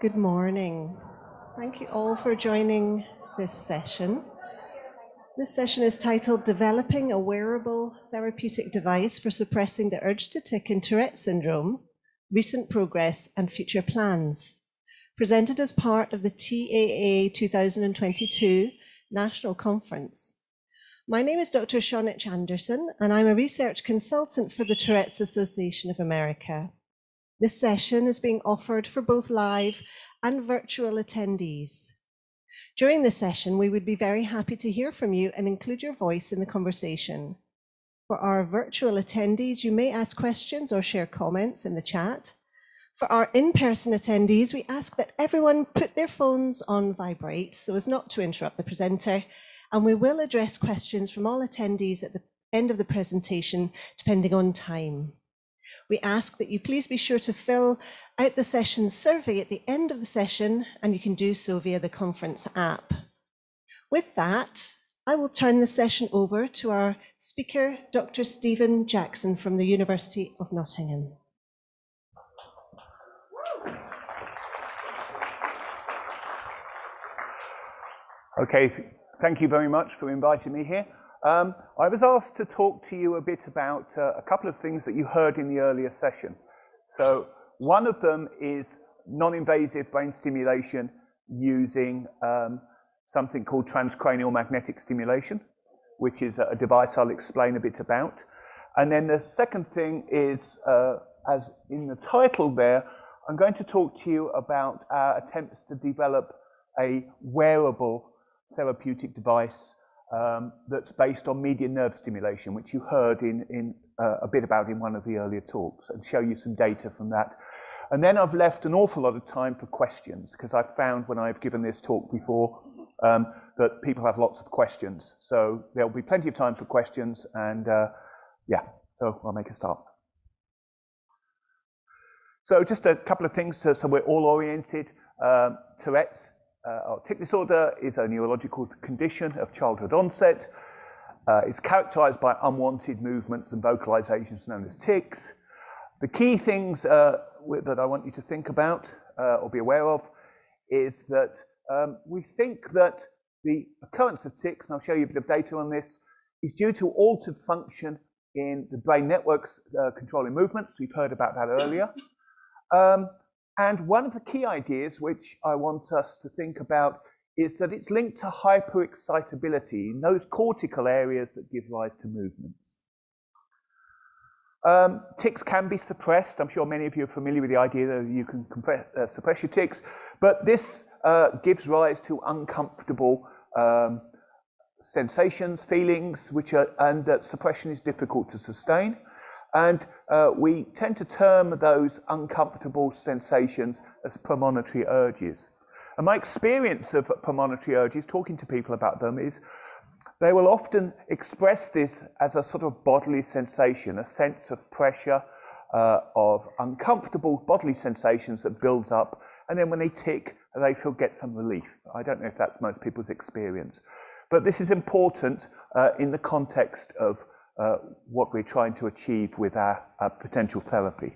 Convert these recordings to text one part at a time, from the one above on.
Good morning. Thank you all for joining this session. This session is titled Developing a Wearable Therapeutic Device for Suppressing the Urge to Tic in Tourette Syndrome Recent Progress and Future Plans. Presented as part of the TAA 2022 National Conference. My name is Dr. Shoanich Anderson, and I'm a research consultant for the Tourette's Association of America. This session is being offered for both live and virtual attendees. During the session, we would be very happy to hear from you and include your voice in the conversation. For our virtual attendees, you may ask questions or share comments in the chat. For our in-person attendees, we ask that everyone put their phones on vibrate so as not to interrupt the presenter, and we will address questions from all attendees at the end of the presentation, depending on time. We ask that you please be sure to fill out the session survey at the end of the session, and you can do so via the conference app. With that, I will turn the session over to our speaker, Dr. Stephen Jackson from the University of Nottingham. Okay, thank you very much for inviting me here. Um, I was asked to talk to you a bit about uh, a couple of things that you heard in the earlier session. So one of them is non-invasive brain stimulation using um, something called transcranial magnetic stimulation, which is a device I'll explain a bit about. And then the second thing is, uh, as in the title there, I'm going to talk to you about our attempts to develop a wearable therapeutic device um, that's based on median nerve stimulation, which you heard in, in uh, a bit about in one of the earlier talks, and show you some data from that. And then I've left an awful lot of time for questions, because I've found when I've given this talk before um, that people have lots of questions. So there'll be plenty of time for questions, and uh, yeah, so I'll make a start. So just a couple of things so, so we're all oriented. Um, Tourette's uh, tic disorder is a neurological condition of childhood onset. Uh, it's characterized by unwanted movements and vocalizations known as tics. The key things uh, that I want you to think about uh, or be aware of is that um, we think that the occurrence of tics, and I'll show you a bit of data on this, is due to altered function in the brain networks uh, controlling movements. We've heard about that earlier. Um, and one of the key ideas which I want us to think about is that it's linked to hyperexcitability in those cortical areas that give rise to movements. Um, tics can be suppressed. I'm sure many of you are familiar with the idea that you can uh, suppress your tics, but this uh, gives rise to uncomfortable um, sensations, feelings, which are, and that suppression is difficult to sustain. And uh, we tend to term those uncomfortable sensations as premonitory urges. And my experience of premonitory urges, talking to people about them, is they will often express this as a sort of bodily sensation, a sense of pressure, uh, of uncomfortable bodily sensations that builds up. And then when they tic, they feel get some relief. I don't know if that's most people's experience. But this is important uh, in the context of uh, what we're trying to achieve with our, our potential therapy.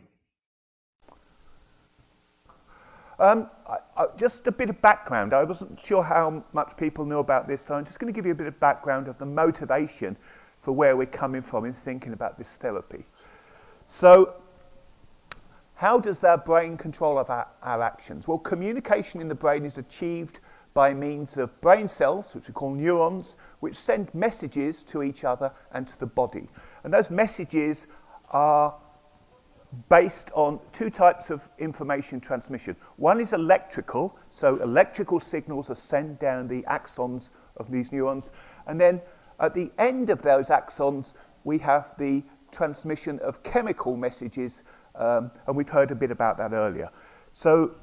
Um, I, I, just a bit of background. I wasn't sure how much people knew about this, so I'm just going to give you a bit of background of the motivation for where we're coming from in thinking about this therapy. So, how does our brain control of our, our actions? Well, communication in the brain is achieved by means of brain cells, which we call neurons, which send messages to each other and to the body. And those messages are based on two types of information transmission. One is electrical, so electrical signals are sent down the axons of these neurons. And then at the end of those axons, we have the transmission of chemical messages, um, and we've heard a bit about that earlier. So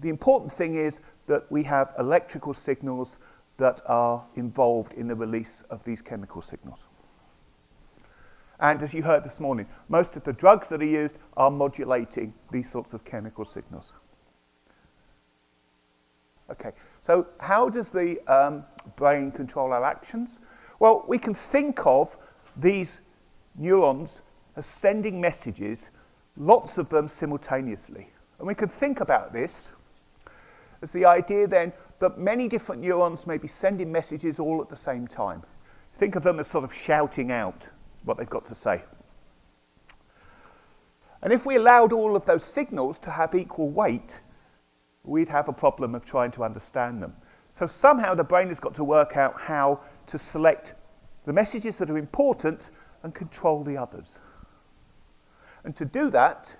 the important thing is that we have electrical signals that are involved in the release of these chemical signals. And as you heard this morning, most of the drugs that are used are modulating these sorts of chemical signals. Okay, so how does the um, brain control our actions? Well, we can think of these neurons as sending messages, lots of them simultaneously. And we can think about this as the idea then that many different neurons may be sending messages all at the same time. Think of them as sort of shouting out what they've got to say. And if we allowed all of those signals to have equal weight, we'd have a problem of trying to understand them. So somehow the brain has got to work out how to select the messages that are important and control the others. And to do that,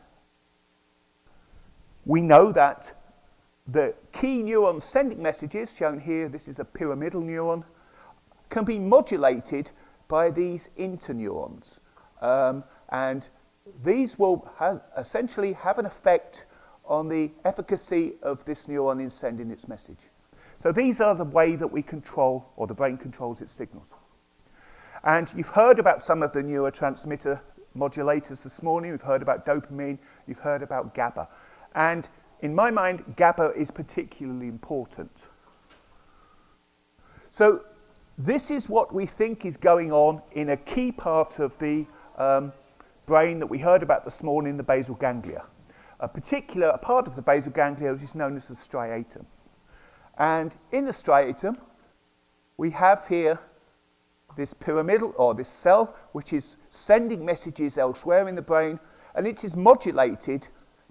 we know that the key neuron sending messages, shown here, this is a pyramidal neuron, can be modulated by these interneurons. Um, and these will ha essentially have an effect on the efficacy of this neuron in sending its message. So these are the way that we control, or the brain controls its signals. And you've heard about some of the neurotransmitter modulators this morning. We've heard about dopamine. You've heard about GABA. And in my mind, GABA is particularly important. So this is what we think is going on in a key part of the um, brain that we heard about this morning, the basal ganglia. A particular a part of the basal ganglia which is known as the striatum. And in the striatum, we have here this pyramidal or this cell which is sending messages elsewhere in the brain and it is modulated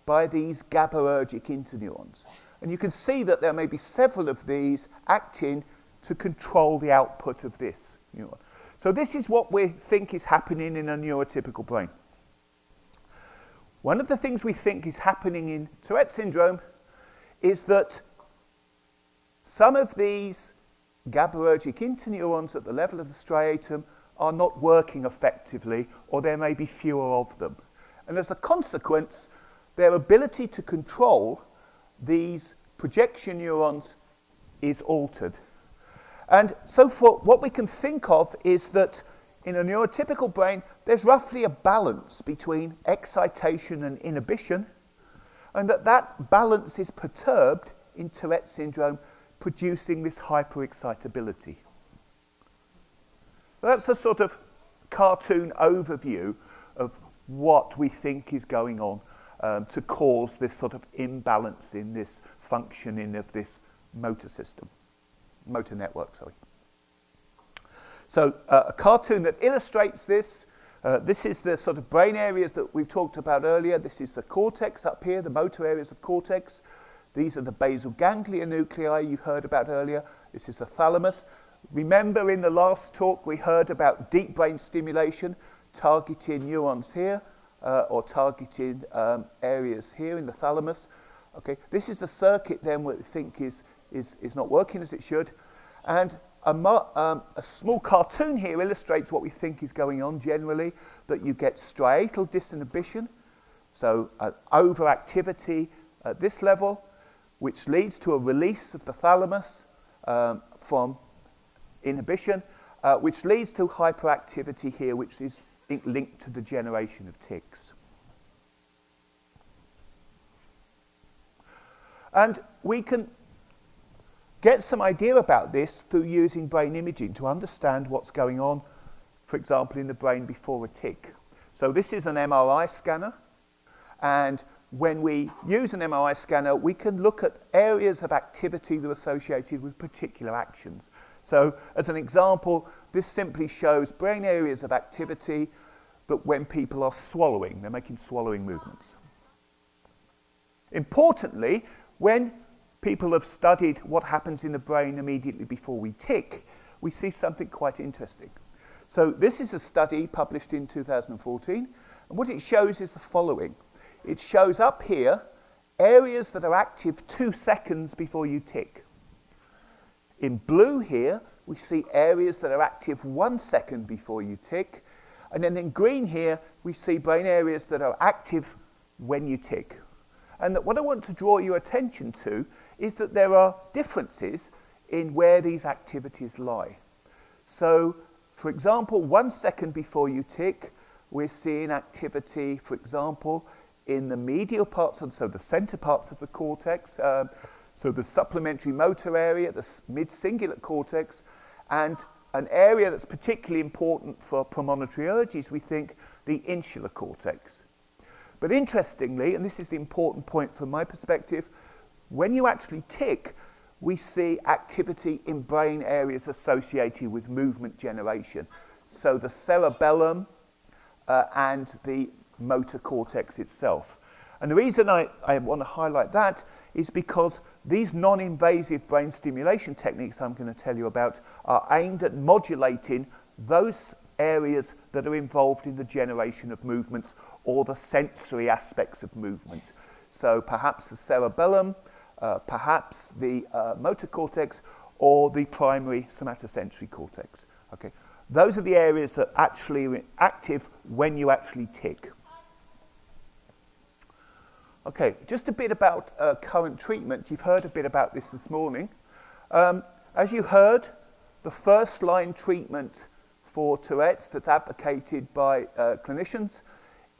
by these GABAergic interneurons. And you can see that there may be several of these acting to control the output of this neuron. So this is what we think is happening in a neurotypical brain. One of the things we think is happening in Tourette syndrome is that some of these GABAergic interneurons at the level of the striatum are not working effectively or there may be fewer of them. And as a consequence, their ability to control these projection neurons is altered. And so for what we can think of is that in a neurotypical brain, there's roughly a balance between excitation and inhibition, and that that balance is perturbed in Tourette syndrome, producing this hyperexcitability. So that's a sort of cartoon overview of what we think is going on um, to cause this sort of imbalance in this functioning of this motor system motor network, sorry. So uh, a cartoon that illustrates this, uh, this is the sort of brain areas that we've talked about earlier. This is the cortex up here, the motor areas of cortex. These are the basal ganglia nuclei you heard about earlier. This is the thalamus. Remember in the last talk we heard about deep brain stimulation, targeting neurons here, uh, or targeting um, areas here in the thalamus. Okay, this is the circuit then we think is is, is not working as it should. And a, um, a small cartoon here illustrates what we think is going on generally, that you get striatal disinhibition, so uh, overactivity at this level, which leads to a release of the thalamus um, from inhibition, uh, which leads to hyperactivity here, which is linked to the generation of tics. And we can Get some idea about this through using brain imaging to understand what's going on, for example, in the brain before a tic. So this is an MRI scanner, and when we use an MRI scanner, we can look at areas of activity that are associated with particular actions. So as an example, this simply shows brain areas of activity that when people are swallowing, they're making swallowing movements. Importantly, when people have studied what happens in the brain immediately before we tic, we see something quite interesting. So this is a study published in 2014, and what it shows is the following. It shows up here areas that are active two seconds before you tic. In blue here, we see areas that are active one second before you tic, and then in green here, we see brain areas that are active when you tic. And that what I want to draw your attention to is that there are differences in where these activities lie. So, for example, one second before you tic, we're seeing activity, for example, in the medial parts, of, so the center parts of the cortex, um, so the supplementary motor area, the mid-cingulate cortex, and an area that's particularly important for premonitory urges, we think, the insular cortex. But interestingly, and this is the important point from my perspective, when you actually tic, we see activity in brain areas associated with movement generation. So the cerebellum uh, and the motor cortex itself. And the reason I, I want to highlight that is because these non-invasive brain stimulation techniques I'm going to tell you about are aimed at modulating those areas that are involved in the generation of movements or the sensory aspects of movement. So perhaps the cerebellum, uh, perhaps the uh, motor cortex, or the primary somatosensory cortex. Okay, those are the areas that actually are active when you actually tic. Okay, just a bit about uh, current treatment. You've heard a bit about this this morning. Um, as you heard, the first line treatment for Tourette's that's advocated by uh, clinicians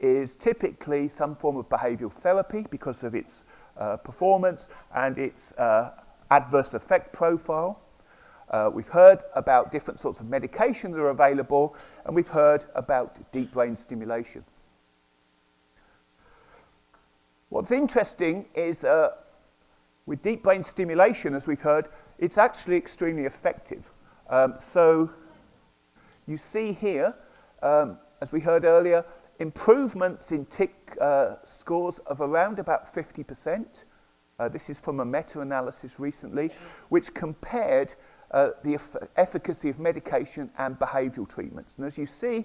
is typically some form of behavioral therapy because of its uh, performance and its uh, adverse effect profile. Uh, we've heard about different sorts of medication that are available, and we've heard about deep brain stimulation. What's interesting is uh, with deep brain stimulation, as we've heard, it's actually extremely effective. Um, so you see here, um, as we heard earlier, improvements in tic uh, scores of around about 50%. Uh, this is from a meta-analysis recently, which compared uh, the eff efficacy of medication and behavioural treatments. And as you see,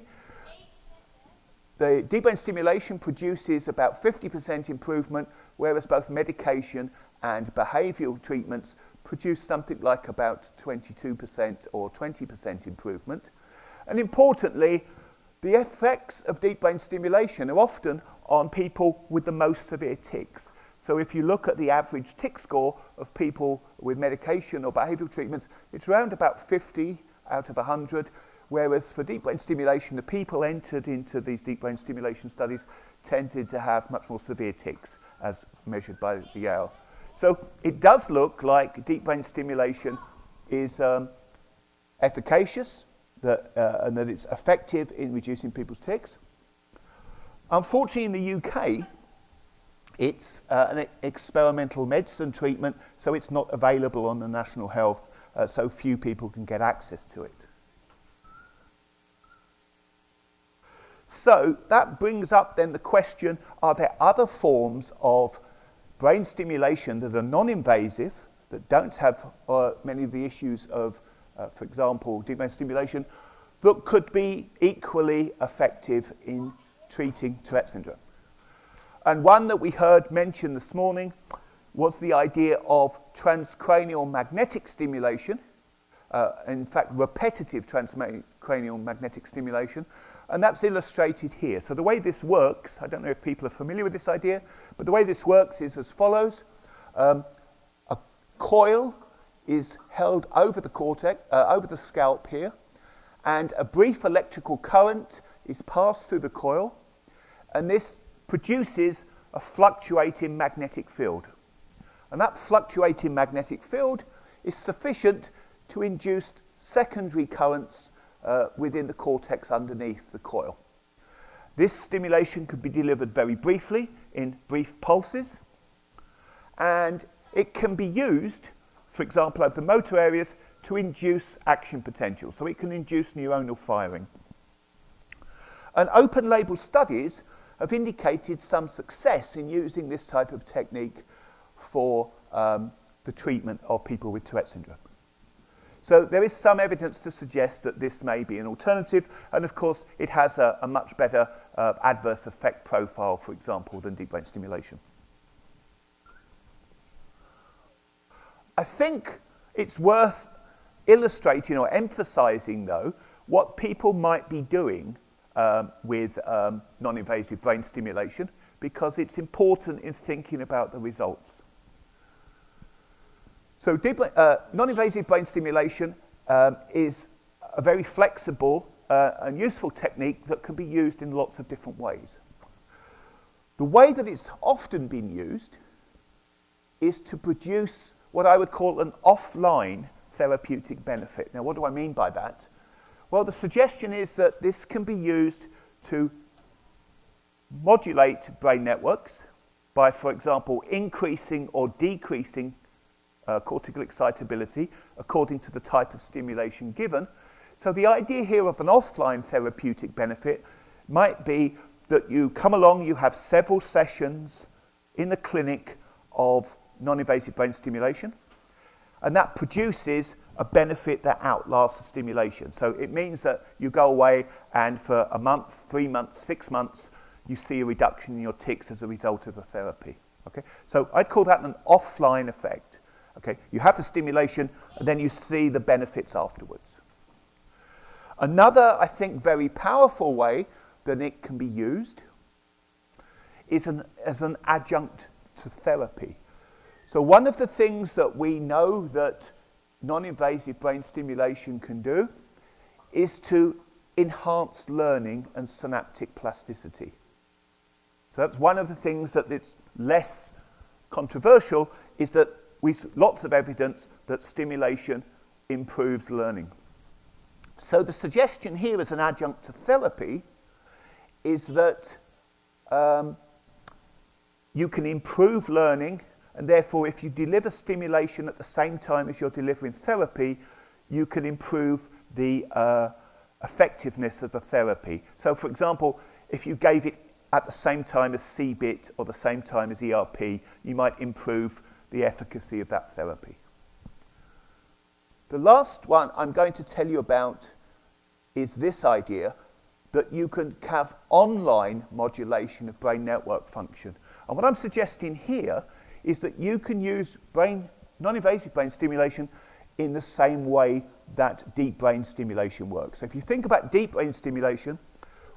the deep brain stimulation produces about 50% improvement, whereas both medication and behavioural treatments produce something like about 22% or 20% improvement. And importantly, the effects of deep brain stimulation are often on people with the most severe tics. So if you look at the average tic score of people with medication or behavioural treatments, it's around about 50 out of 100, whereas for deep brain stimulation, the people entered into these deep brain stimulation studies tended to have much more severe tics as measured by the Yale. So it does look like deep brain stimulation is um, efficacious, that, uh, and that it's effective in reducing people's tics. Unfortunately, in the UK, it's uh, an experimental medicine treatment, so it's not available on the National Health, uh, so few people can get access to it. So that brings up then the question, are there other forms of brain stimulation that are non-invasive, that don't have uh, many of the issues of uh, for example, deep brain stimulation, that could be equally effective in treating Tourette syndrome. And one that we heard mentioned this morning was the idea of transcranial magnetic stimulation, uh, in fact, repetitive transcranial magnetic stimulation, and that's illustrated here. So the way this works, I don't know if people are familiar with this idea, but the way this works is as follows. Um, a coil is held over the cortex, uh, over the scalp here, and a brief electrical current is passed through the coil, and this produces a fluctuating magnetic field. And that fluctuating magnetic field is sufficient to induce secondary currents uh, within the cortex underneath the coil. This stimulation could be delivered very briefly in brief pulses, and it can be used for example, over the motor areas to induce action potential. So it can induce neuronal firing. And open label studies have indicated some success in using this type of technique for um, the treatment of people with Tourette syndrome. So there is some evidence to suggest that this may be an alternative, and of course it has a, a much better uh, adverse effect profile, for example, than deep brain stimulation. I think it's worth illustrating or emphasizing, though, what people might be doing um, with um, non-invasive brain stimulation because it's important in thinking about the results. So uh, non-invasive brain stimulation um, is a very flexible uh, and useful technique that can be used in lots of different ways. The way that it's often been used is to produce what I would call an offline therapeutic benefit. Now, what do I mean by that? Well, the suggestion is that this can be used to modulate brain networks by, for example, increasing or decreasing uh, cortical excitability according to the type of stimulation given. So the idea here of an offline therapeutic benefit might be that you come along, you have several sessions in the clinic of non-invasive brain stimulation, and that produces a benefit that outlasts the stimulation. So it means that you go away and for a month, three months, six months, you see a reduction in your tics as a result of the therapy. Okay? So I'd call that an offline effect. Okay? You have the stimulation and then you see the benefits afterwards. Another, I think, very powerful way that it can be used is an, as an adjunct to therapy. So one of the things that we know that non-invasive brain stimulation can do is to enhance learning and synaptic plasticity. So that's one of the things that it's less controversial is that with lots of evidence that stimulation improves learning. So the suggestion here as an adjunct to therapy is that um, you can improve learning and therefore if you deliver stimulation at the same time as you're delivering therapy, you can improve the uh, effectiveness of the therapy. So for example, if you gave it at the same time as CBIT or the same time as ERP, you might improve the efficacy of that therapy. The last one I'm going to tell you about is this idea that you can have online modulation of brain network function. And what I'm suggesting here is that you can use brain, non-invasive brain stimulation in the same way that deep brain stimulation works. So if you think about deep brain stimulation,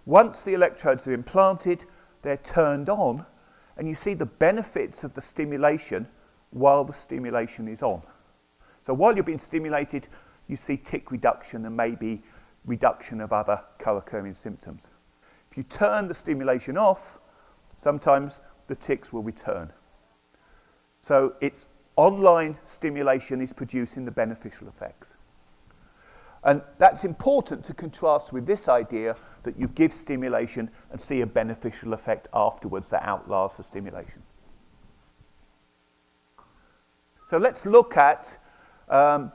once the electrodes are implanted, they're turned on, and you see the benefits of the stimulation while the stimulation is on. So while you're being stimulated, you see tic reduction and maybe reduction of other co-occurring symptoms. If you turn the stimulation off, sometimes the tics will return. So it's online stimulation is producing the beneficial effects. And that's important to contrast with this idea that you give stimulation and see a beneficial effect afterwards that outlasts the stimulation. So let's look at um,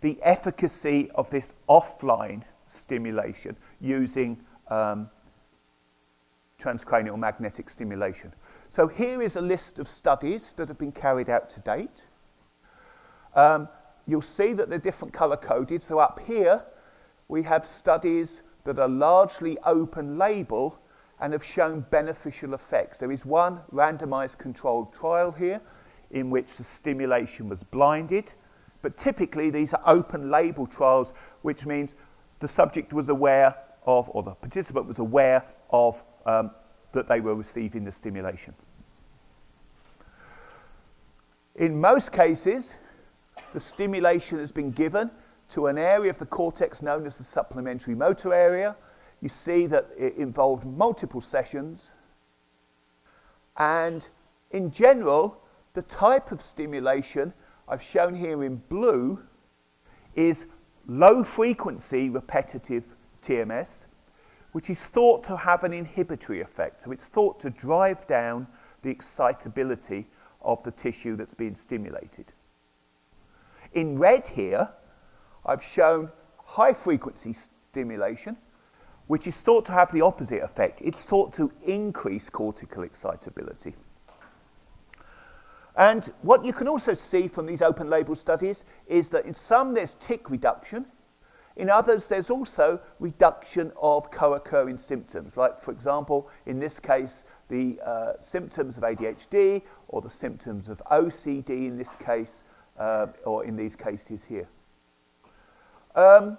the efficacy of this offline stimulation using um, transcranial magnetic stimulation. So here is a list of studies that have been carried out to date. Um, you'll see that they're different color coded. So up here, we have studies that are largely open label and have shown beneficial effects. There is one randomized controlled trial here in which the stimulation was blinded. But typically, these are open label trials, which means the subject was aware of, or the participant was aware of, um, that they were receiving the stimulation. In most cases, the stimulation has been given to an area of the cortex known as the supplementary motor area. You see that it involved multiple sessions. And in general, the type of stimulation I've shown here in blue is low frequency repetitive TMS, which is thought to have an inhibitory effect. So it's thought to drive down the excitability of the tissue that's being stimulated. In red here, I've shown high frequency stimulation, which is thought to have the opposite effect. It's thought to increase cortical excitability. And what you can also see from these open label studies is that in some there's tic reduction, in others there's also reduction of co-occurring symptoms, like for example, in this case, the uh, symptoms of ADHD or the symptoms of OCD in this case, uh, or in these cases here. Um,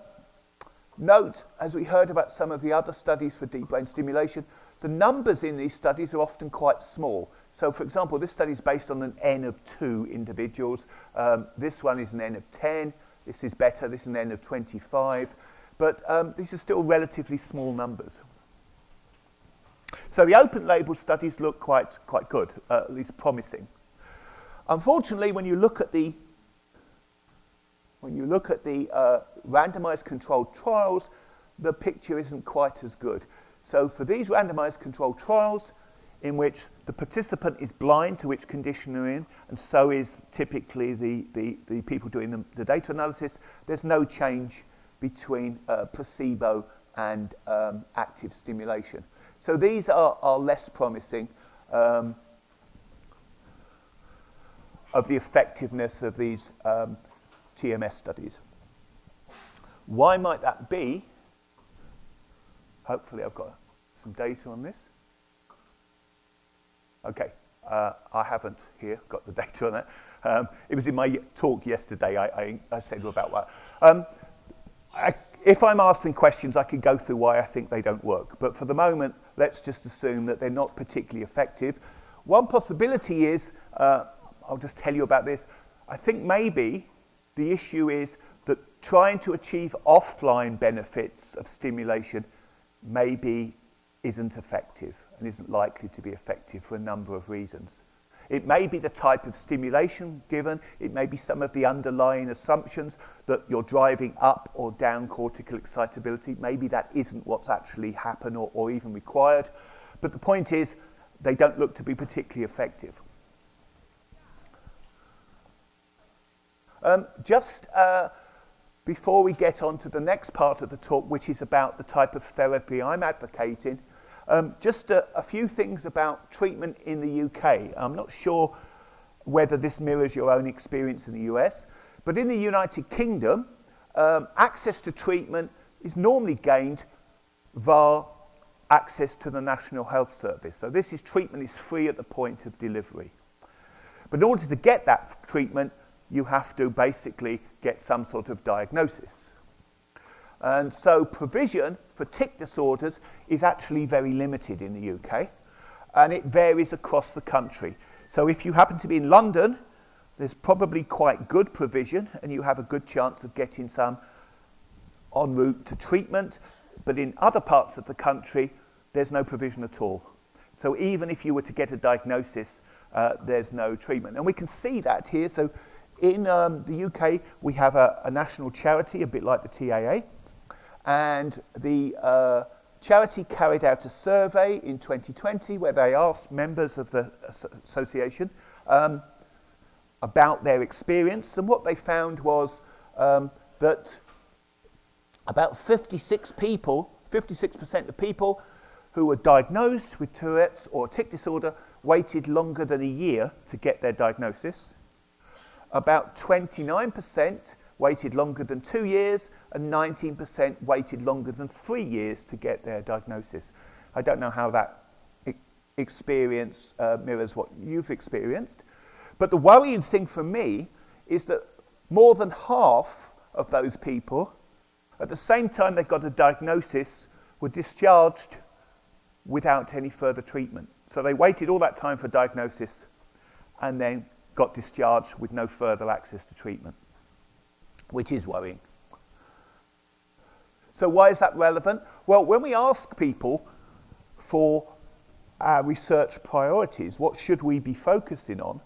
note, as we heard about some of the other studies for deep brain stimulation, the numbers in these studies are often quite small. So, for example, this study is based on an N of two individuals. Um, this one is an N of 10. This is better. This is an N of 25. But um, these are still relatively small numbers. So the open label studies look quite, quite good, uh, at least promising. Unfortunately, when you look at the when you look at the uh, randomized controlled trials, the picture isn't quite as good. So for these randomized controlled trials, in which the participant is blind to which condition they're in, and so is typically the, the, the people doing the, the data analysis. There's no change between uh, placebo and um, active stimulation. So these are, are less promising um, of the effectiveness of these um, TMS studies. Why might that be? Hopefully I've got some data on this. Okay, uh, I haven't here got the data on that. Um, it was in my talk yesterday. I, I, I said about that. Um, I, if I'm asking questions, I could go through why I think they don't work. But for the moment, let's just assume that they're not particularly effective. One possibility is, uh, I'll just tell you about this. I think maybe the issue is that trying to achieve offline benefits of stimulation maybe isn't effective and isn't likely to be effective for a number of reasons. It may be the type of stimulation given, it may be some of the underlying assumptions that you're driving up or down cortical excitability. Maybe that isn't what's actually happened or, or even required. But the point is, they don't look to be particularly effective. Um, just uh, before we get on to the next part of the talk, which is about the type of therapy I'm advocating, um, just a, a, few things about treatment in the UK. I'm not sure whether this mirrors your own experience in the US, but in the United Kingdom, um, access to treatment is normally gained via access to the National Health Service. So this is treatment is free at the point of delivery. But in order to get that treatment, you have to basically get some sort of diagnosis. And so provision for tic disorders is actually very limited in the UK and it varies across the country. So if you happen to be in London, there's probably quite good provision and you have a good chance of getting some en route to treatment. But in other parts of the country, there's no provision at all. So even if you were to get a diagnosis, uh, there's no treatment. And we can see that here. So in um, the UK, we have a, a national charity, a bit like the TAA, and the uh, charity carried out a survey in 2020 where they asked members of the association um, about their experience. And what they found was um, that about 56 people, 56% of people who were diagnosed with Tourette's or tic disorder waited longer than a year to get their diagnosis. About 29% waited longer than two years, and 19% waited longer than three years to get their diagnosis. I don't know how that experience uh, mirrors what you've experienced, but the worrying thing for me is that more than half of those people, at the same time they got a diagnosis, were discharged without any further treatment. So they waited all that time for diagnosis and then got discharged with no further access to treatment which is worrying. So why is that relevant? Well, when we ask people for our research priorities, what should we be focusing on,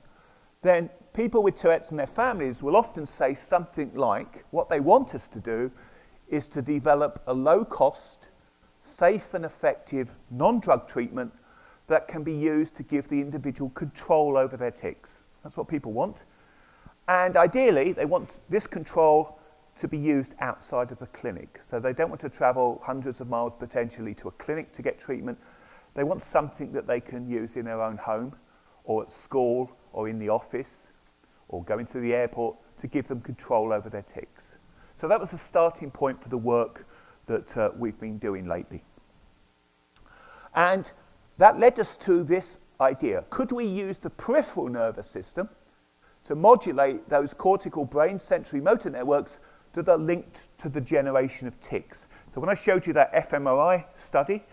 then people with Tourette's and their families will often say something like, what they want us to do is to develop a low cost, safe and effective non-drug treatment that can be used to give the individual control over their tics. That's what people want. And ideally, they want this control to be used outside of the clinic. So they don't want to travel hundreds of miles potentially to a clinic to get treatment. They want something that they can use in their own home or at school or in the office or going through the airport to give them control over their tics. So that was the starting point for the work that uh, we've been doing lately. And that led us to this idea. Could we use the peripheral nervous system to modulate those cortical brain sensory motor networks that are linked to the generation of tics. So when I showed you that fMRI study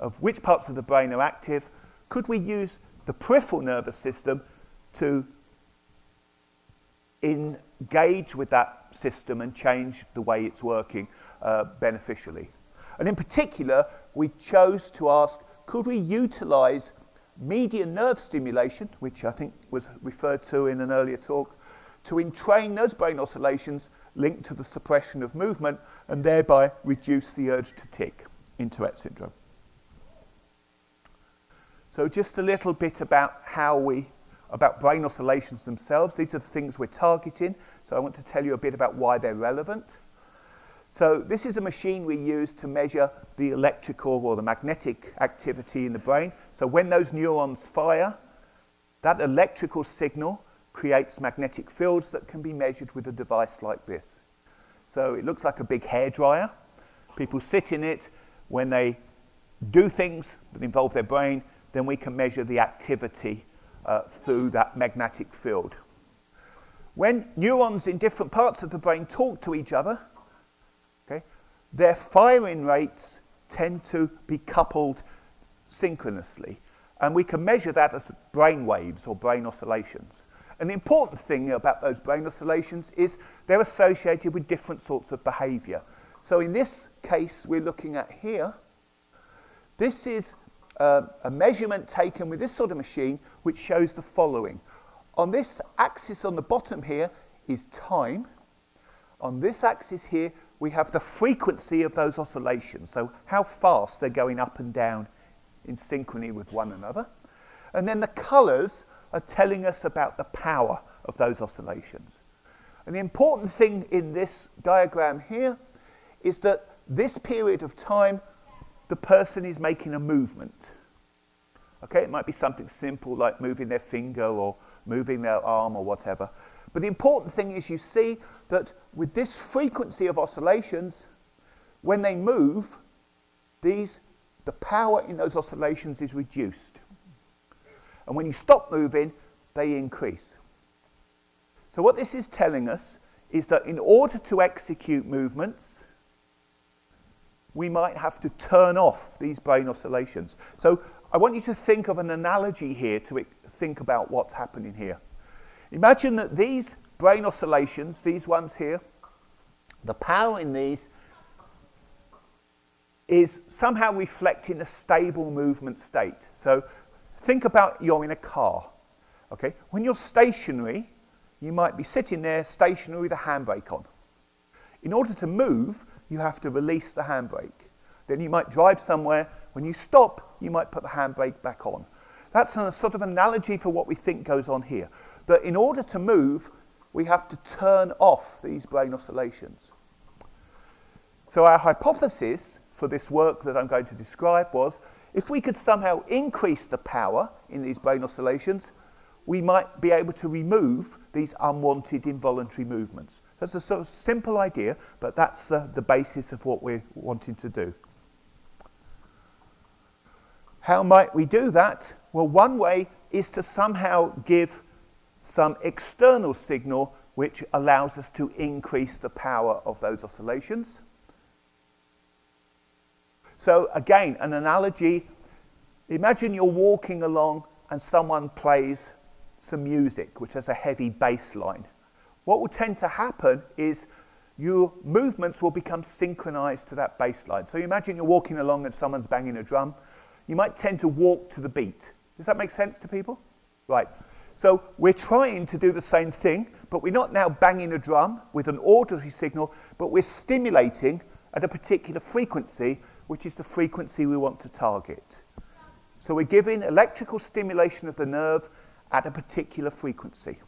of which parts of the brain are active, could we use the peripheral nervous system to engage with that system and change the way it's working uh, beneficially? And in particular, we chose to ask, could we utilize median nerve stimulation, which I think was referred to in an earlier talk, to entrain those brain oscillations linked to the suppression of movement and thereby reduce the urge to tic in Tourette syndrome. So just a little bit about how we, about brain oscillations themselves. These are the things we're targeting. So I want to tell you a bit about why they're relevant. So this is a machine we use to measure the electrical or the magnetic activity in the brain. So when those neurons fire, that electrical signal creates magnetic fields that can be measured with a device like this. So it looks like a big hair dryer. People sit in it. When they do things that involve their brain, then we can measure the activity uh, through that magnetic field. When neurons in different parts of the brain talk to each other, their firing rates tend to be coupled synchronously. And we can measure that as brain waves or brain oscillations. And the important thing about those brain oscillations is they're associated with different sorts of behavior. So in this case we're looking at here, this is uh, a measurement taken with this sort of machine which shows the following. On this axis on the bottom here is time. On this axis here we have the frequency of those oscillations, so how fast they're going up and down in synchrony with one another. And then the colours are telling us about the power of those oscillations. And the important thing in this diagram here is that this period of time, the person is making a movement. Okay, it might be something simple like moving their finger or moving their arm or whatever. But the important thing is you see that with this frequency of oscillations, when they move, these, the power in those oscillations is reduced. And when you stop moving, they increase. So what this is telling us is that in order to execute movements, we might have to turn off these brain oscillations. So I want you to think of an analogy here to think about what's happening here. Imagine that these brain oscillations, these ones here, the power in these is somehow reflecting a stable movement state. So Think about you're in a car. Okay? When you're stationary, you might be sitting there stationary with a handbrake on. In order to move, you have to release the handbrake. Then you might drive somewhere. When you stop, you might put the handbrake back on. That's a sort of analogy for what we think goes on here. That in order to move, we have to turn off these brain oscillations. So our hypothesis for this work that I'm going to describe was if we could somehow increase the power in these brain oscillations, we might be able to remove these unwanted involuntary movements. That's a sort of simple idea, but that's uh, the basis of what we're wanting to do. How might we do that? Well, one way is to somehow give some external signal which allows us to increase the power of those oscillations. So again, an analogy, imagine you're walking along and someone plays some music which has a heavy bass line. What will tend to happen is your movements will become synchronized to that bass line. So imagine you're walking along and someone's banging a drum. You might tend to walk to the beat. Does that make sense to people? Right. So we're trying to do the same thing, but we're not now banging a drum with an auditory signal, but we're stimulating at a particular frequency which is the frequency we want to target. So we're giving electrical stimulation of the nerve at a particular frequency.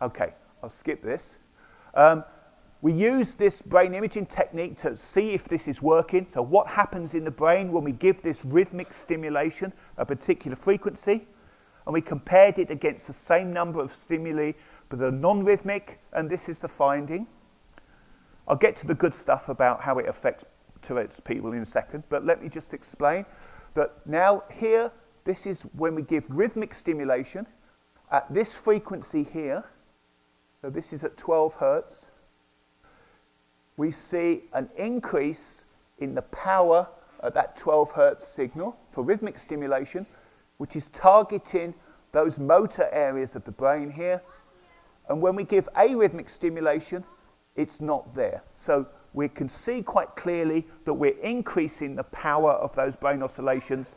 Okay, I'll skip this. Um, we use this brain imaging technique to see if this is working. So what happens in the brain when we give this rhythmic stimulation a particular frequency? And we compared it against the same number of stimuli, but the non-rhythmic, and this is the finding. I'll get to the good stuff about how it affects Tourette's people in a second, but let me just explain that now here, this is when we give rhythmic stimulation at this frequency here, so this is at 12 hertz, we see an increase in the power of that 12 hertz signal for rhythmic stimulation, which is targeting those motor areas of the brain here. And when we give arrhythmic stimulation, it's not there. So we can see quite clearly that we're increasing the power of those brain oscillations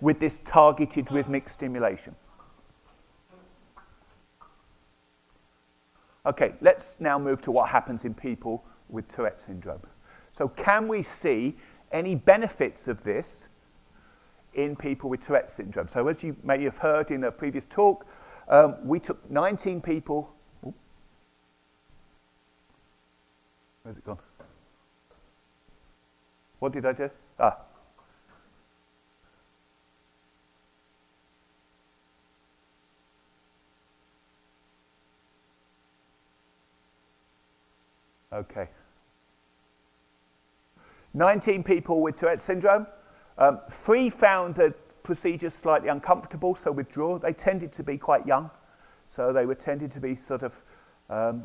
with this targeted rhythmic stimulation. Okay, let's now move to what happens in people with Tourette syndrome. So can we see any benefits of this in people with Tourette syndrome. So as you may have heard in a previous talk, um, we took 19 people. Where's it gone? What did I do? Ah. Okay. 19 people with Tourette syndrome. Um, three found the procedure slightly uncomfortable, so withdrew. They tended to be quite young, so they were tended to be sort of um,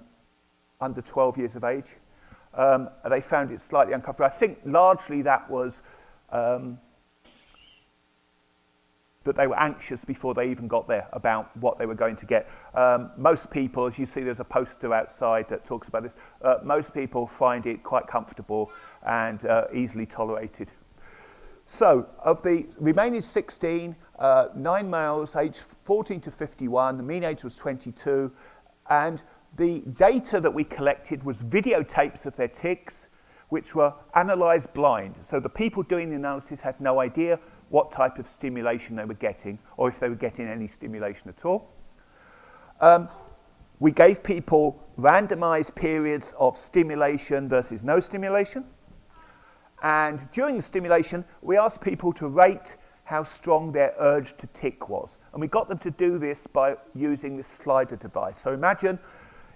under 12 years of age. Um, they found it slightly uncomfortable. I think largely that was um, that they were anxious before they even got there about what they were going to get. Um, most people, as you see, there's a poster outside that talks about this. Uh, most people find it quite comfortable and uh, easily tolerated. So, of the remaining 16, uh, nine males aged 14 to 51, the mean age was 22, and the data that we collected was videotapes of their tics, which were analysed blind. So the people doing the analysis had no idea what type of stimulation they were getting, or if they were getting any stimulation at all. Um, we gave people randomized periods of stimulation versus no stimulation. And during the stimulation, we asked people to rate how strong their urge to tic was. And we got them to do this by using this slider device. So imagine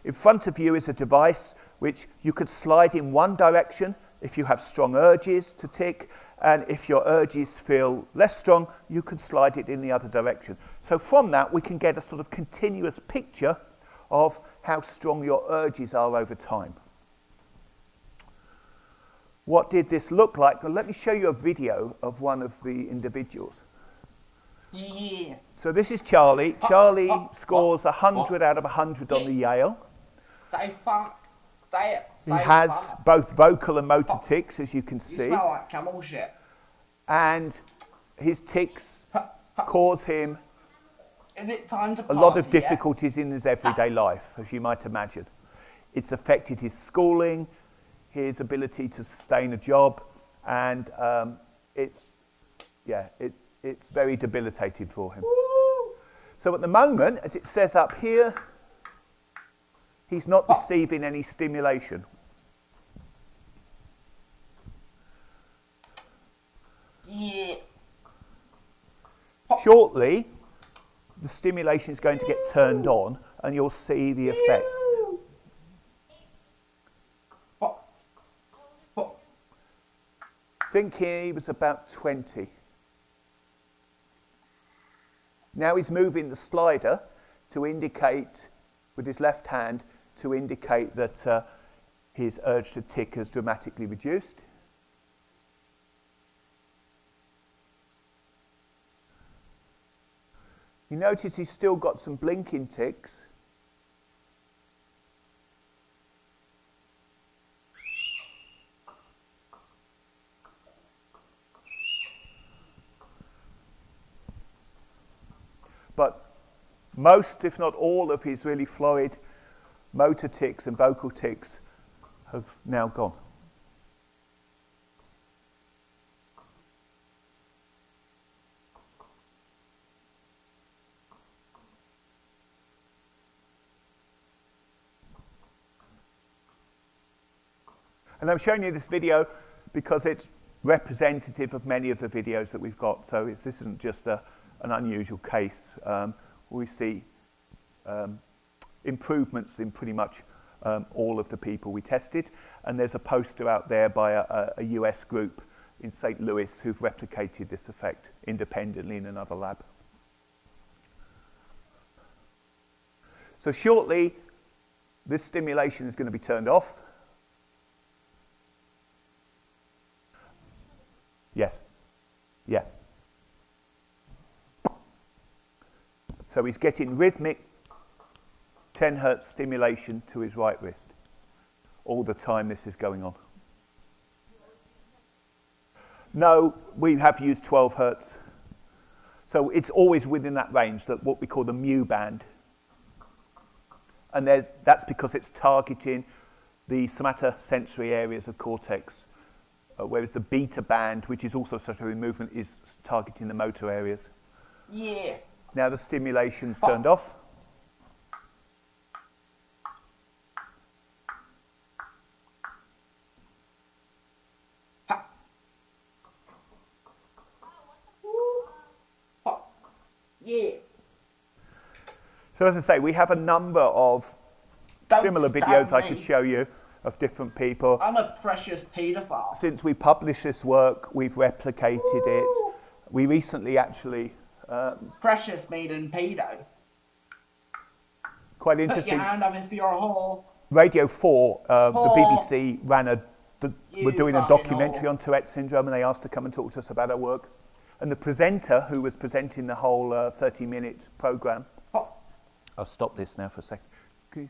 in front of you is a device which you could slide in one direction if you have strong urges to tic, and if your urges feel less strong, you can slide it in the other direction. So from that, we can get a sort of continuous picture of how strong your urges are over time. What did this look like? Well, let me show you a video of one of the individuals. Yeah. So this is Charlie. Oh, Charlie what? scores What? 100 out of 100 on the Yale. Say fuck. Say it. He has both vocal and motor tics, as you can see. smell like camel shit. And his tics cause him Is it time to a lot of party yet? difficulties in his everyday life, as you might imagine. It's affected his schooling, his ability to sustain a job, and um, it's, yeah, it, it's very debilitating for him. So at the moment, as it says up here, he's not receiving any stimulation. Yeah. Shortly, the stimulation is going to get turned on, and you'll see the effect. What? What? Think he was about 20. Now he's moving the slider to indicate, with his left hand, to indicate that uh, his urge to tic has dramatically reduced. You notice he's still got some blinking tics. But most, if not all, of his really florid motor tics and vocal tics have now gone. And I'm showing you this video because it's representative of many of the videos that we've got. So this isn't just a, an unusual case. Um, we see um, improvements in pretty much um, all of the people we tested. And there's a poster out there by a, a US group in St. Louis who've replicated this effect independently in another lab. So shortly, this stimulation is going to be turned off. Yes. Yeah. So he's getting rhythmic 10 hertz stimulation to his right wrist all the time this is going on. No, we have used 12 hertz. So it's always within that range, that what we call the mu band. And that's because it's targeting the somatosensory areas of cortex uh, whereas the beta band, which is also sensory movement, is targeting the motor areas. Yeah. Now the stimulation's oh. turned off. Ha. Ha. Yeah. So as I say, we have a number of Don't similar videos I could show you of different people. I'm a precious paedophile. Since we published this work, we've replicated it. We recently actually, um, Precious maiden pedo. quite Put interesting, your hand up if you're a whore. Radio 4, uh, the Oh. BBC ran a, the, were doing a documentary whore. on Tourette syndrome and they asked to come and talk to us about our work. And the presenter who was presenting the whole 30 minute program, Ha. I'll stop this now for a second. You-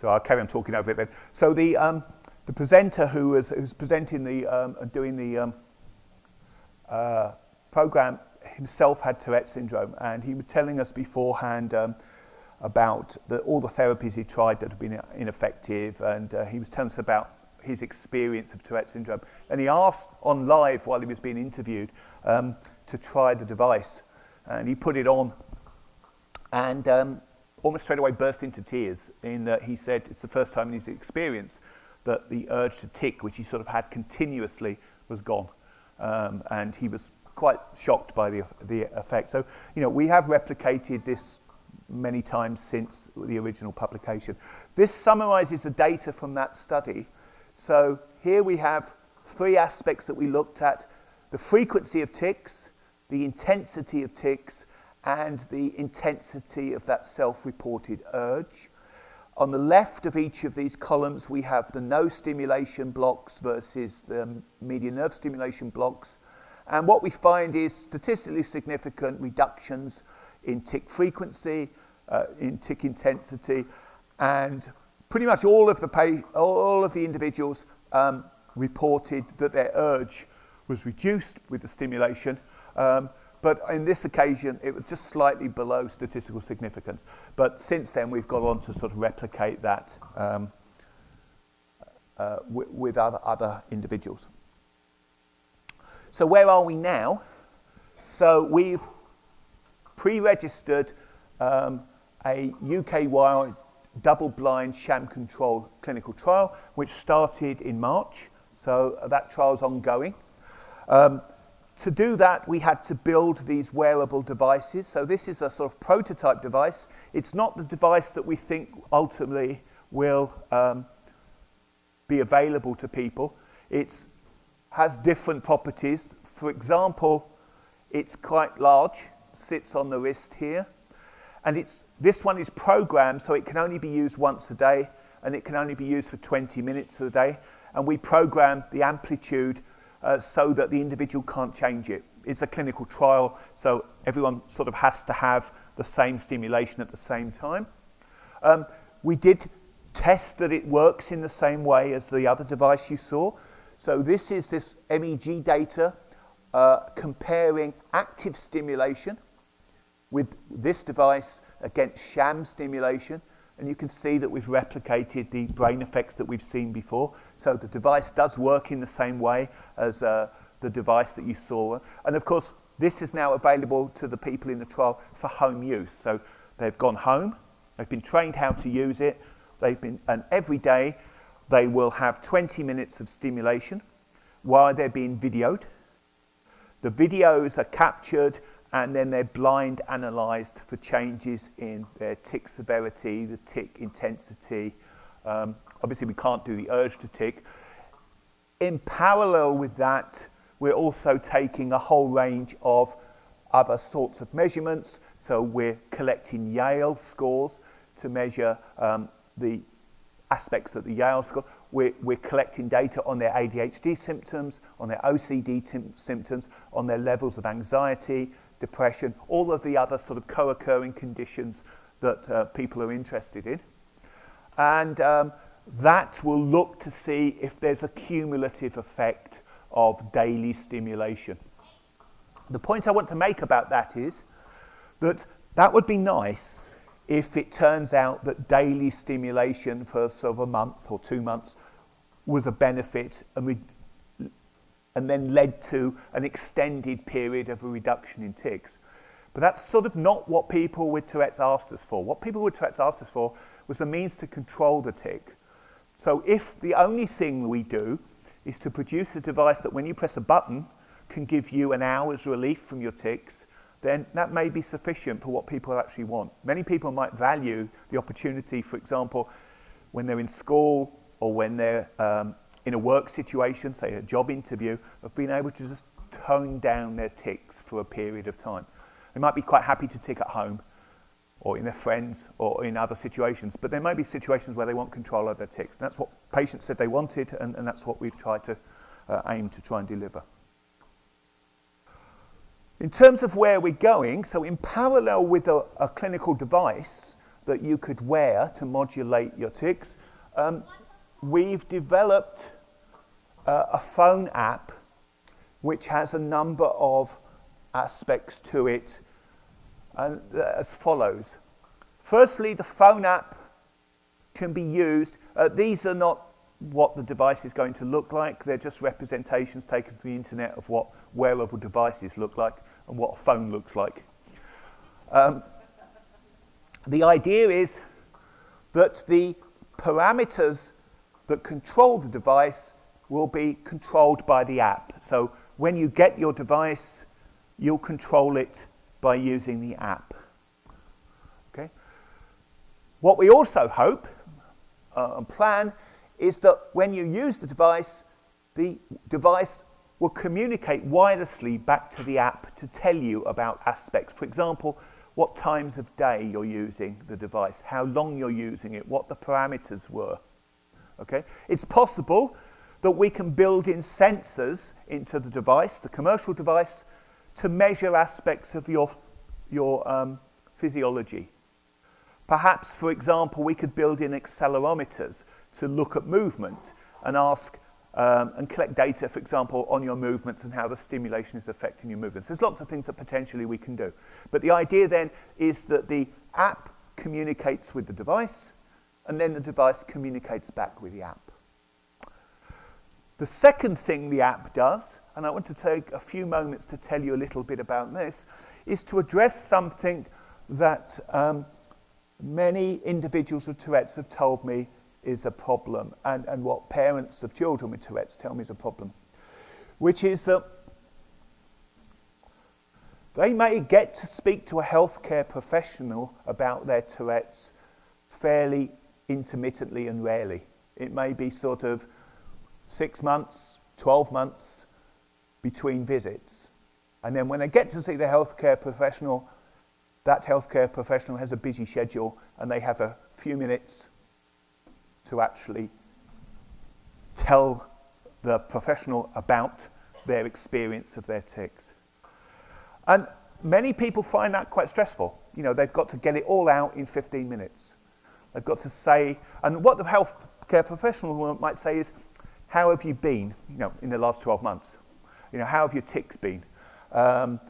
So I'll carry on talking over it then. So the, um, the presenter who was, who was presenting the, um, doing the um, uh, program himself had Tourette syndrome, and he was telling us beforehand um, about the, all the therapies he tried that had been ineffective, and uh, he was telling us about his experience of Tourette syndrome. And he asked on live while he was being interviewed um, to try the device, and he put it on, and um, almost straight away burst into tears. In that he said it's the first time in his experience that the urge to tic, which he sort of had continuously, was gone, um, and he was quite shocked by the the effect. So you know we have replicated this many times since the original publication. This summarizes the data from that study. So here we have three aspects that we looked at: the frequency of tics, the intensity of tics, and the intensity of that self-reported urge. On the left of each of these columns, we have the no stimulation blocks versus the median nerve stimulation blocks. And what we find is statistically significant reductions in tic frequency, uh, in tic intensity, and pretty much all of the, pay, all of the individuals um, reported that their urge was reduced with the stimulation. Um, but in this occasion, it was just slightly below statistical significance. But since then, we've gone on to sort of replicate that um, uh, with, other, other individuals. So where are we now? So we've pre-registered um, a UK-wide double-blind sham-controlled clinical trial, which started in March. So that trial's ongoing. Um, to do that, we had to build these wearable devices. So this is a sort of prototype device. It's not the device that we think ultimately will um, be available to people. It has different properties. For example, it's quite large, sits on the wrist here. And it's, this one is programmed so it can only be used once a day and it can only be used for 20 minutes a day. And we program the amplitude uh, so that the individual can't change it. It's a clinical trial, so everyone sort of has to have the same stimulation at the same time. Um, we did test that it works in the same way as the other device you saw. So this is this MEG data uh, comparing active stimulation with this device against sham stimulation. And you can see that we've replicated the brain effects that we've seen before. So the device does work in the same way as uh, the device that you saw. And of course, this is now available to the people in the trial for home use. So they've gone home, they've been trained how to use it, they've been, and every day they will have 20 minutes of stimulation while they're being videoed. The videos are captured and then they're blind analysed for changes in their tic severity, the tic intensity. Um, obviously, we can't do the urge to tic. In parallel with that, we're also taking a whole range of other sorts of measurements. So we're collecting Yale scores to measure um, the aspects that the Yale score. We're, we're collecting data on their ADHD symptoms, on their OCD symptoms, on their levels of anxiety, depression, all of the other sort of co-occurring conditions that uh, people are interested in. And um, that will look to see if there's a cumulative effect of daily stimulation. The point I want to make about that is that that would be nice if it turns out that daily stimulation for sort of a month or two months was a benefit and, and then led to an extended period of a reduction in tics. But that's sort of not what people with Tourette's asked us for. What people with Tourette's asked us for was a means to control the tic. So if the only thing we do is to produce a device that when you press a button can give you an hour's relief from your tics, then that may be sufficient for what people actually want. Many people might value the opportunity, for example, when they're in school or when they're um, in a work situation, say a job interview, of being able to just tone down their tics for a period of time. They might be quite happy to tic at home or in their friends or in other situations, but there may be situations where they want control of their tics. And that's what patients said they wanted, and, and that's what we've tried to uh, aim to try and deliver. In terms of where we're going, so in parallel with a, a clinical device that you could wear to modulate your tics, um, we've developed uh, a phone app which has a number of aspects to it and, uh, as follows. Firstly, the phone app can be used. Uh, these are not what the device is going to look like. They're just representations taken from the internet of what wearable devices look like and what a phone looks like. Um, the idea is that the parameters that control the device will be controlled by the app. So when you get your device, you'll control it by using the app. Okay? What we also hope uh, and plan is that when you use the device, the device will communicate wirelessly back to the app to tell you about aspects. For example, what times of day you're using the device, how long you're using it, what the parameters were. Okay? It's possible that we can build in sensors into the device, the commercial device, to measure aspects of your, your um, physiology. Perhaps, for example, we could build in accelerometers to look at movement and ask um, and collect data, for example, on your movements and how the stimulation is affecting your movements. There's lots of things that potentially we can do. But the idea then is that the app communicates with the device and then the device communicates back with the app. The second thing the app does, and I want to take a few moments to tell you a little bit about this, is to address something that um, many individuals with Tourette's have told me is a problem, and, and what parents of children with Tourette's tell me is a problem, which is that they may get to speak to a healthcare professional about their Tourette's fairly intermittently and rarely. It may be sort of six months, 12 months between visits. And then when they get to see the healthcare professional, that healthcare professional has a busy schedule and they have a few minutes to actually tell the professional about their experience of their tics. And many people find that quite stressful. You know, they've got to get it all out in 15 minutes. They've got to say, and what the healthcare professional might say is, how have you been, you know, in the last 12 months? You know, how have your tics been? Um,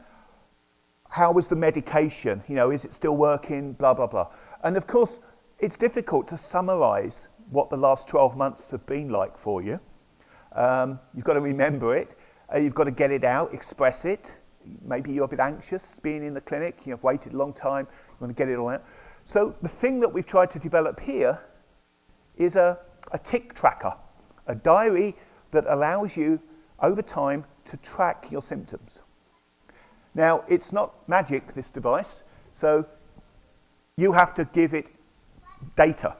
how was the medication? You know, is it still working? Blah, blah, blah. And of course, it's difficult to summarize what the last 12 months have been like for you. Um, you've got to remember it. Uh, you've got to get it out, express it. Maybe you're a bit anxious being in the clinic. You've waited a long time. You want to get it all out. So the thing that we've tried to develop here is a, a tic tracker, a diary that allows you over time to track your symptoms. Now, it's not magic, this device, so you have to give it data.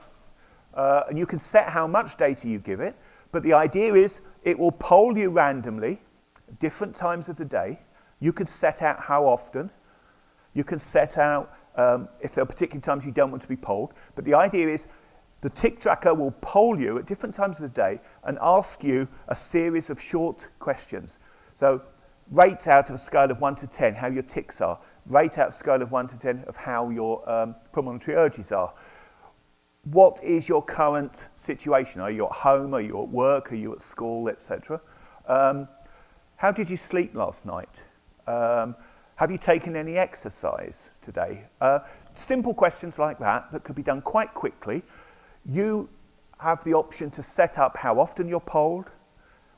Uh, and you can set how much data you give it, but the idea is it will poll you randomly different times of the day. You can set out how often. You can set out um, if there are particular times you don't want to be polled. But the idea is the tic tracker will poll you at different times of the day and ask you a series of short questions. So rate out of a scale of 1 to 10 how your tics are. Rate out of a scale of 1 to 10 of how your um, premonitory urges are what is your current situation? Are you at home? Are you at work? Are you at school, etc.? Um, how did you sleep last night? Um, have you taken any exercise today? Uh, simple questions like that that could be done quite quickly. You have the option to set up how often you're polled,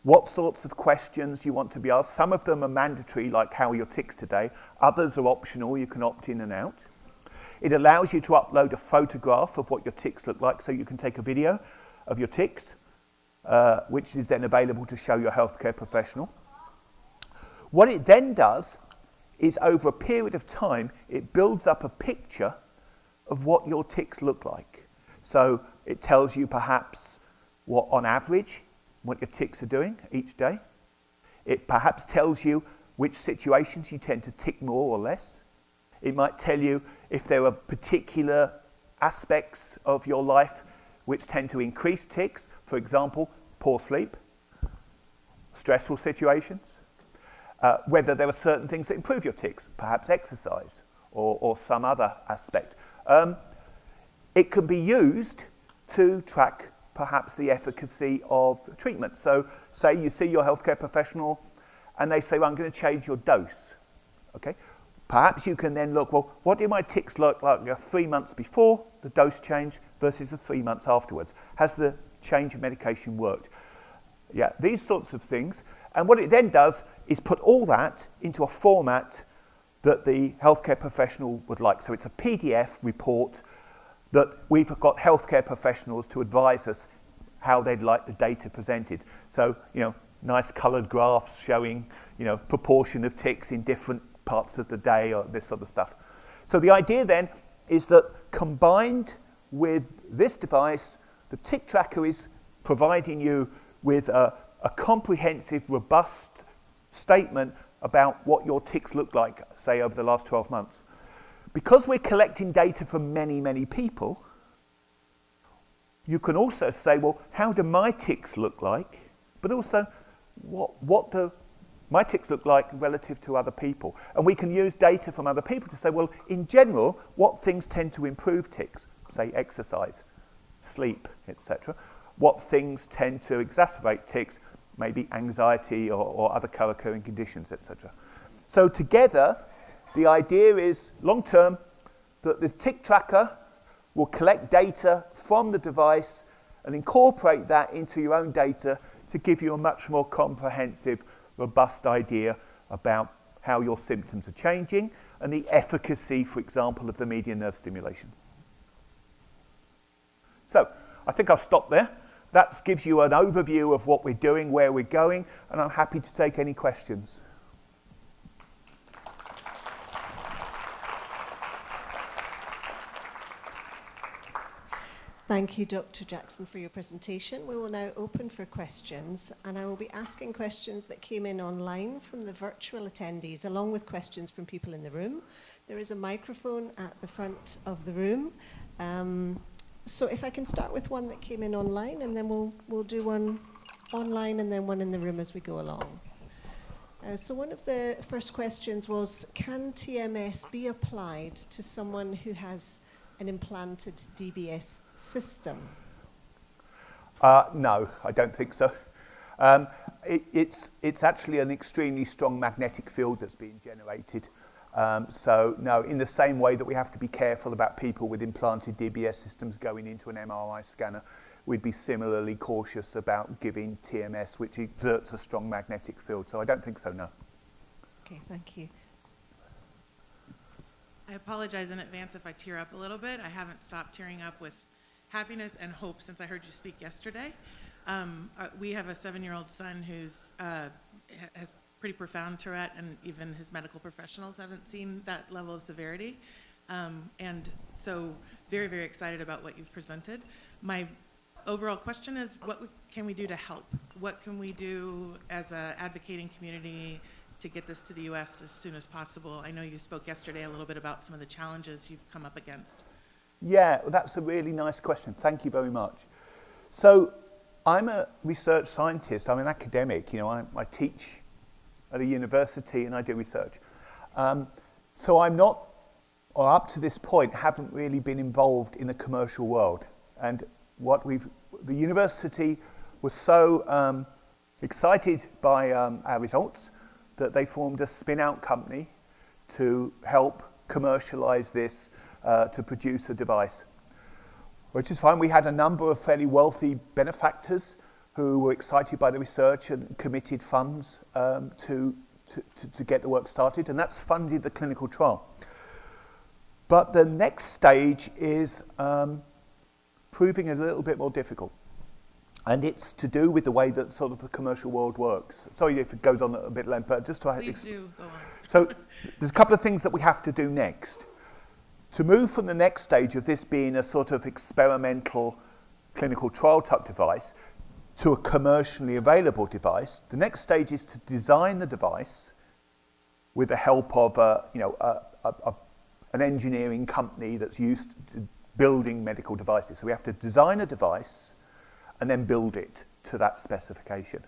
what sorts of questions you want to be asked. Some of them are mandatory, like how are your tics today. Others are optional, you can opt in and out. It allows you to upload a photograph of what your tics look like, so you can take a video of your tics, uh, which is then available to show your healthcare professional. What it then does is over a period of time, it builds up a picture of what your tics look like. So it tells you perhaps what, on average, what your tics are doing each day. It perhaps tells you which situations you tend to tic more or less. It might tell you if there are particular aspects of your life which tend to increase tics, for example, poor sleep, stressful situations, uh, whether there are certain things that improve your tics, perhaps exercise or, or some other aspect. Um, it can be used to track perhaps the efficacy of treatment. So say you see your healthcare professional and they say, well, I'm going to change your dose. Okay? Perhaps you can then look, well, what do my tics look like three months before the dose change versus the three months afterwards? Has the change of medication worked? Yeah, these sorts of things. And what it then does is put all that into a format that the healthcare professional would like. So it's a PDF report that we've got healthcare professionals to advise us how they'd like the data presented. So, you know, nice colored graphs showing, you know, proportion of tics in different parts of the day or this sort of stuff. So the idea then is that combined with this device, the tic tracker is providing you with a, a comprehensive, robust statement about what your tics look like, say, over the last 12 months. Because we're collecting data from many, many people, you can also say, well, how do my tics look like? But also, what, what do my tics look like relative to other people? And we can use data from other people to say, well, in general, what things tend to improve tics? Say exercise, sleep, etc. What things tend to exacerbate tics? Maybe anxiety or, or other co-occurring conditions, etc. So together, the idea is long term that the tic tracker will collect data from the device and incorporate that into your own data to give you a much more comprehensive, robust idea about how your symptoms are changing and the efficacy, for example, of the median nerve stimulation. So, I think I'll stop there. That gives you an overview of what we're doing, where we're going, and I'm happy to take any questions. Thank you, Dr. Jackson, for your presentation. We will now open for questions, and I will be asking questions that came in online from the virtual attendees, along with questions from people in the room. There is a microphone at the front of the room. Um, so if I can start with one that came in online, and then we'll, we'll do one online and then one in the room as we go along. Uh, so one of the first questions was, can TMS be applied to someone who has an implanted DBS system? Uh, no, I don't think so. Um, it, it's, it's actually an extremely strong magnetic field that's being generated. Um, so, no, in the same way that we have to be careful about people with implanted DBS systems going into an MRI scanner, we'd be similarly cautious about giving TMS, which exerts a strong magnetic field. So I don't think so, no. Okay, thank you. I apologize in advance if I tear up a little bit. I haven't stopped tearing up with happiness and hope since I heard you speak yesterday. Um, uh, we have a seven-year-old son who's uh, has pretty profound Tourette, and even his medical professionals haven't seen that level of severity. Um, and so, very, very excited about what you've presented. My overall question is, what can we do to help? What can we do as an advocating community to get this to the U.S. as soon as possible? I know you spoke yesterday a little bit about some of the challenges you've come up against. Yeah, that's a really nice question. Thank you very much. So, I'm a research scientist. I'm an academic. You know, I, I teach at a university and I do research. Um, so I'm not, or up to this point, haven't really been involved in the commercial world. And what we've, the university was so um, excited by um, our results that they formed a spin-out company to help commercialize this uh, to produce a device, which is fine. We had a number of fairly wealthy benefactors who were excited by the research and committed funds um, to, to, to, to get the work started, and that's funded the clinical trial. But the next stage is um, proving a little bit more difficult. And it's to do with the way that sort of the commercial world works. Sorry if it goes on a bit length, but just to Please do go on. so there's a couple of things that we have to do next. To move from the next stage of this being a sort of experimental clinical trial type device to a commercially available device, the next stage is to design the device with the help of a, you know, a, a, a, an engineering company that's used to building medical devices. So we have to design a device and then build it to that specification.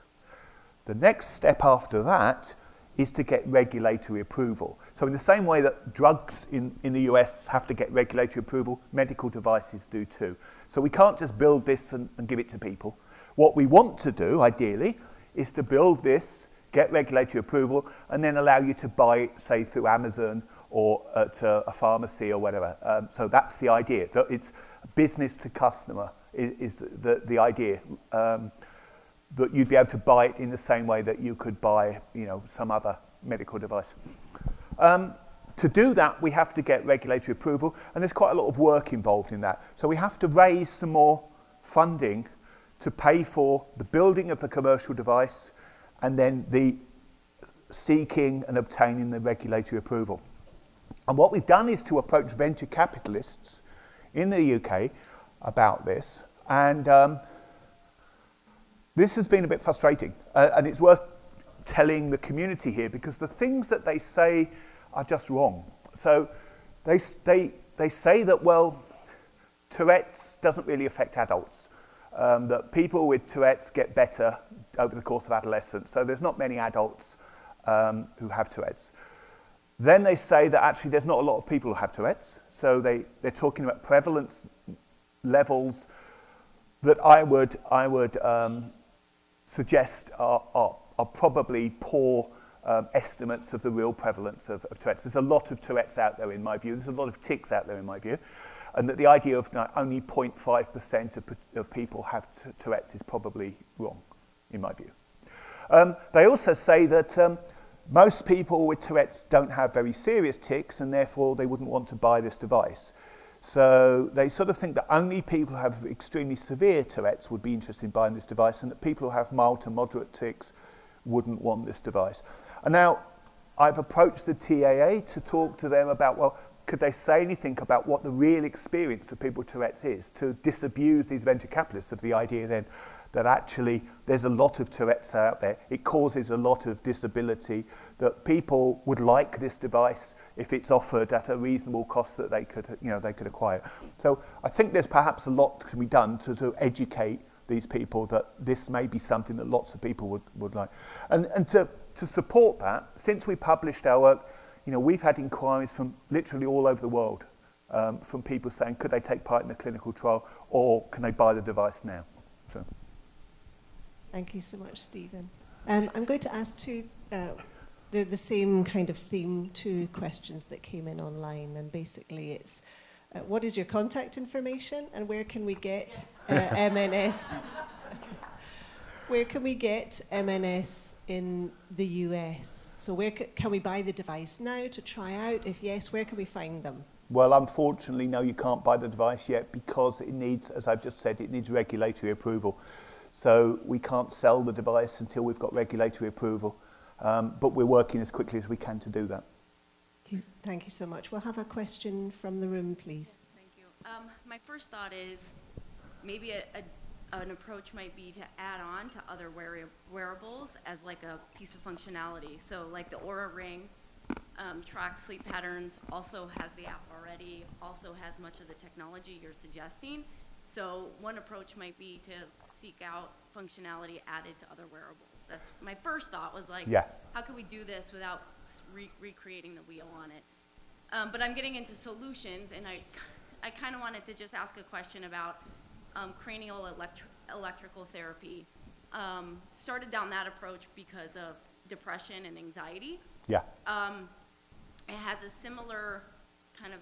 The next step after that is to get regulatory approval. So in the same way that drugs in, in the US have to get regulatory approval, medical devices do too. So we can't just build this and, and give it to people. What we want to do, ideally, is to build this, get regulatory approval, and then allow you to buy it, say, through Amazon or at a, a pharmacy or whatever. Um, so that's the idea. It's business to customer is, is the, the, the idea. Um, that you'd be able to buy it in the same way that you could buy, you know, some other medical device. Um, to do that, we have to get regulatory approval, and there's quite a lot of work involved in that. So we have to raise some more funding to pay for the building of the commercial device and then the seeking and obtaining the regulatory approval. And what we've done is to approach venture capitalists in the UK about this, and um, this has been a bit frustrating, uh, and it's worth telling the community here because the things that they say are just wrong. So they, they, they say that, well, Tourette's doesn't really affect adults, um, that people with Tourette's get better over the course of adolescence. So there's not many adults um, who have Tourette's. Then they say that actually there's not a lot of people who have Tourette's. So they, they're talking about prevalence levels that I would, I would um, suggest are, are, are probably poor um, estimates of the real prevalence of, of Tourette's. There's a lot of Tourette's out there in my view. There's a lot of tics out there in my view. And that the idea of only 0.5% of, of people have Tourette's is probably wrong, in my view. Um, they also say that um, most people with Tourette's don't have very serious tics and therefore they wouldn't want to buy this device. So they sort of think that only people who have extremely severe Tourette's would be interested in buying this device and that people who have mild to moderate tics wouldn't want this device. And now I've approached the TAA to talk to them about, well, could they say anything about what the real experience of people with Tourette's is to disabuse these venture capitalists of the idea then that actually there's a lot of Tourette's out there. It causes a lot of disability, that people would like this device if it's offered at a reasonable cost that they could, you know, they could acquire. So I think there's perhaps a lot can be done to, to educate these people that this may be something that lots of people would, would like. And, and to, to support that, since we published our work, you know, we've had inquiries from literally all over the world um, from people saying, could they take part in the clinical trial or can they buy the device now? So. Thank you so much, Stephen. Um, I'm going to ask two, uh, they're the same kind of theme, two questions that came in online. And basically, it's uh, what is your contact information and where can we get uh, MNS? where can we get MNS in the US? So, where ca- can we buy the device now to try out? If yes, where can we find them? Well, unfortunately, no, you can't buy the device yet because it needs, as I've just said, it needs regulatory approval. So we can't sell the device until we've got regulatory approval. Um, but we're working as quickly as we can to do that. Thank you so much. We'll have a question from the room, please. Thank you. Um, my first thought is maybe a, a, an approach might be to add on to other wear- wearables as like a piece of functionality. So like the Oura Ring um, tracks sleep patterns, also has the app already, also has much of the technology you're suggesting. So one approach might be to seek out functionality added to other wearables. That's my first thought was like, Yeah. how can we do this without re- recreating the wheel on it? Um, but I'm getting into solutions, and I, I kind of wanted to just ask a question about um, cranial electri- electrical therapy. Um, started down that approach because of depression and anxiety. Yeah. Um, it has a similar kind of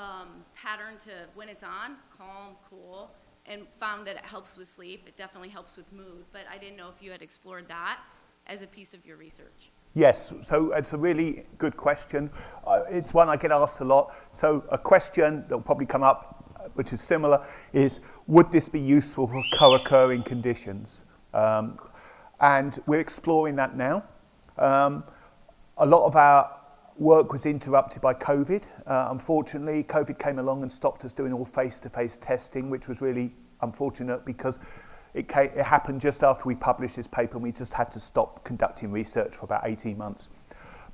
um, pattern to when it's on, calm, cool, and found that it helps with sleep. It definitely helps with mood, but I didn't know if you had explored that as a piece of your research. Yes, so it's a really good question. Uh, it's one I get asked a lot. So a question that will probably come up, which is similar, is would this be useful for co-occurring conditions? Um, and we're exploring that now. Um, a lot of our work was interrupted by COVID. Uh, unfortunately, COVID came along and stopped us doing all face-to-face testing, which was really unfortunate because it, came, it happened just after we published this paper and we just had to stop conducting research for about 18 months.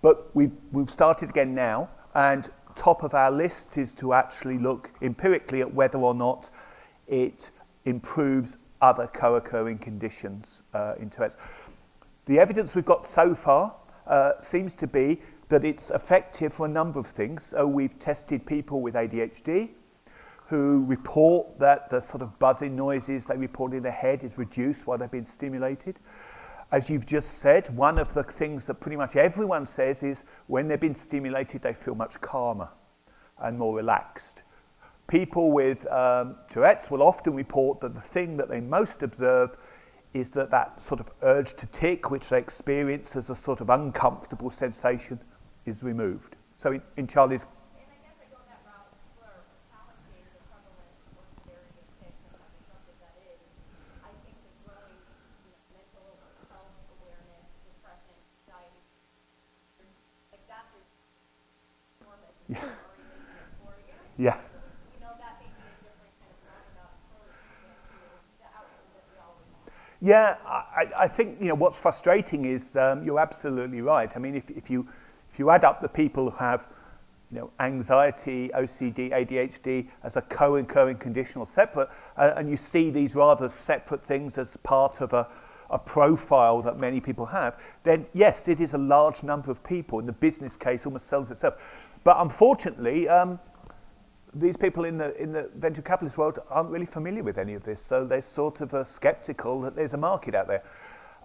But we've, we've started again now and top of our list is to actually look empirically at whether or not it improves other co-occurring conditions uh, in Tourette's. The evidence we've got so far uh, seems to be that it's effective for a number of things. So we've tested people with ADHD, who report that the sort of buzzing noises they report in their head is reduced while they've been stimulated. As you've just said, one of the things that pretty much everyone says is when they've been stimulated, they feel much calmer and more relaxed. People with um, Tourette's will often report that the thing that they most observe is that that sort of urge to tic, which they experience as a sort of uncomfortable sensation, is removed. So in, in Charlie's Yeah. Yeah, I, I think you know what's frustrating is um, you're absolutely right. I mean, if, if you if you add up the people who have you know anxiety, OCD, ADHD as a co-occurring condition or separate, uh, and you see these rather separate things as part of a a profile that many people have, then yes, it is a large number of people, and the business case almost sells itself. But unfortunately, um, these people in the, in the venture capitalist world aren't really familiar with any of this, so they're sort of uh, skeptical that there's a market out there.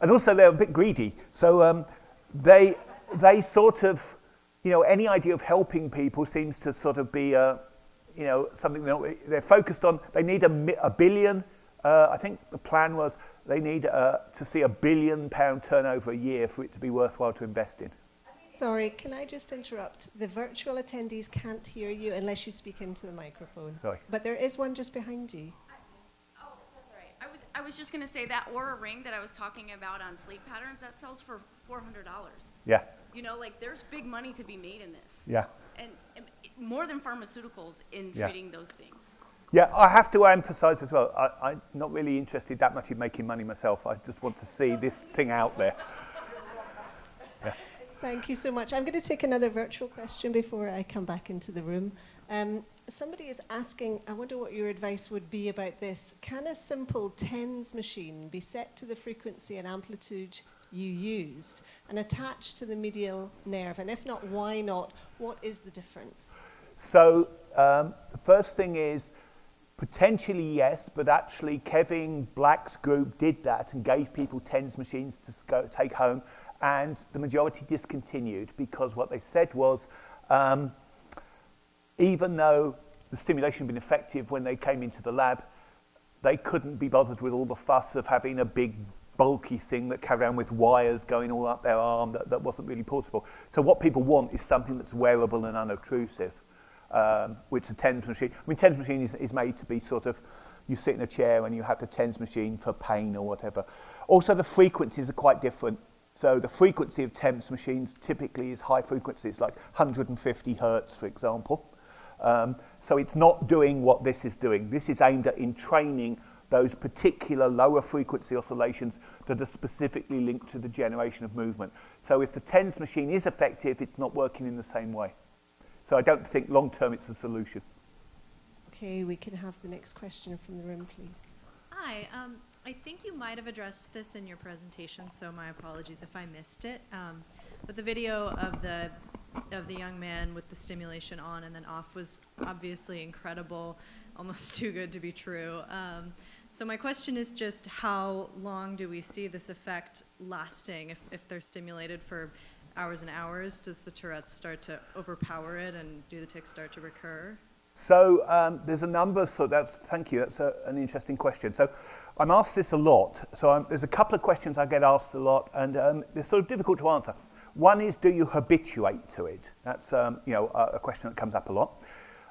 And also they're a bit greedy, so um, they, they sort of, you know, any idea of helping people seems to sort of be, uh, you know, something know, they're focused on. They need a, a billion, uh, I think the plan was they need uh, to see a billion pound turnover a year for it to be worthwhile to invest in. Sorry, can I just interrupt? The virtual attendees can't hear you unless you speak into the microphone. Sorry. But there is one just behind you. Oh, that's all right. I was, I was just going to say that Oura ring that I was talking about on sleep patterns, that sells for $400. Yeah, You know, like there's big money to be made in this. yeah. And, and more than pharmaceuticals in Yeah. treating those things. Yeah, I have to emphasize as well, I, I'm not really interested that much in making money myself. I just want to see this thing out there. Thank you so much. I'm going to take another virtual question before I come back into the room. Um, somebody is asking, I wonder what your advice would be about this. Can a simple TENS machine be set to the frequency and amplitude you used and attached to the medial nerve? And if not, why not? What is the difference? So um, the first thing is potentially yes, but actually Kevin Black's group did that and gave people TENS machines to go, take home, and the majority discontinued because what they said was um, even though the stimulation had been effective when they came into the lab, they couldn't be bothered with all the fuss of having a big bulky thing that carried around with wires going all up their arm that, that wasn't really portable. So what people want is something that's wearable and unobtrusive, um, which the TENS machine, I mean TENS machine is, is made to be sort of, you sit in a chair and you have the TENS machine for pain or whatever. Also the frequencies are quite different. So the frequency of TENS machines typically is high frequencies, like 150 hertz, for example. Um, so it's not doing what this is doing. This is aimed at entraining those particular lower frequency oscillations that are specifically linked to the generation of movement. So if the TENS machine is effective, it's not working in the same way. So I don't think long term it's a solution. Okay, we can have the next question from the room, please. Hi, um, I think you might have addressed this in your presentation, so my apologies if I missed it. Um, but the video of the of the young man with the stimulation on and then off was obviously incredible, almost too good to be true. Um, so my question is just how long do we see this effect lasting? If, if they're stimulated for hours and hours, does the Tourette's start to overpower it and do the tics start to recur? So um, there's a number so that's thank you. That's a, an interesting question. So I'm asked this a lot. So I'm, there's a couple of questions I get asked a lot, and um, they're sort of difficult to answer. One is, do you habituate to it? That's um, you know a, a question that comes up a lot,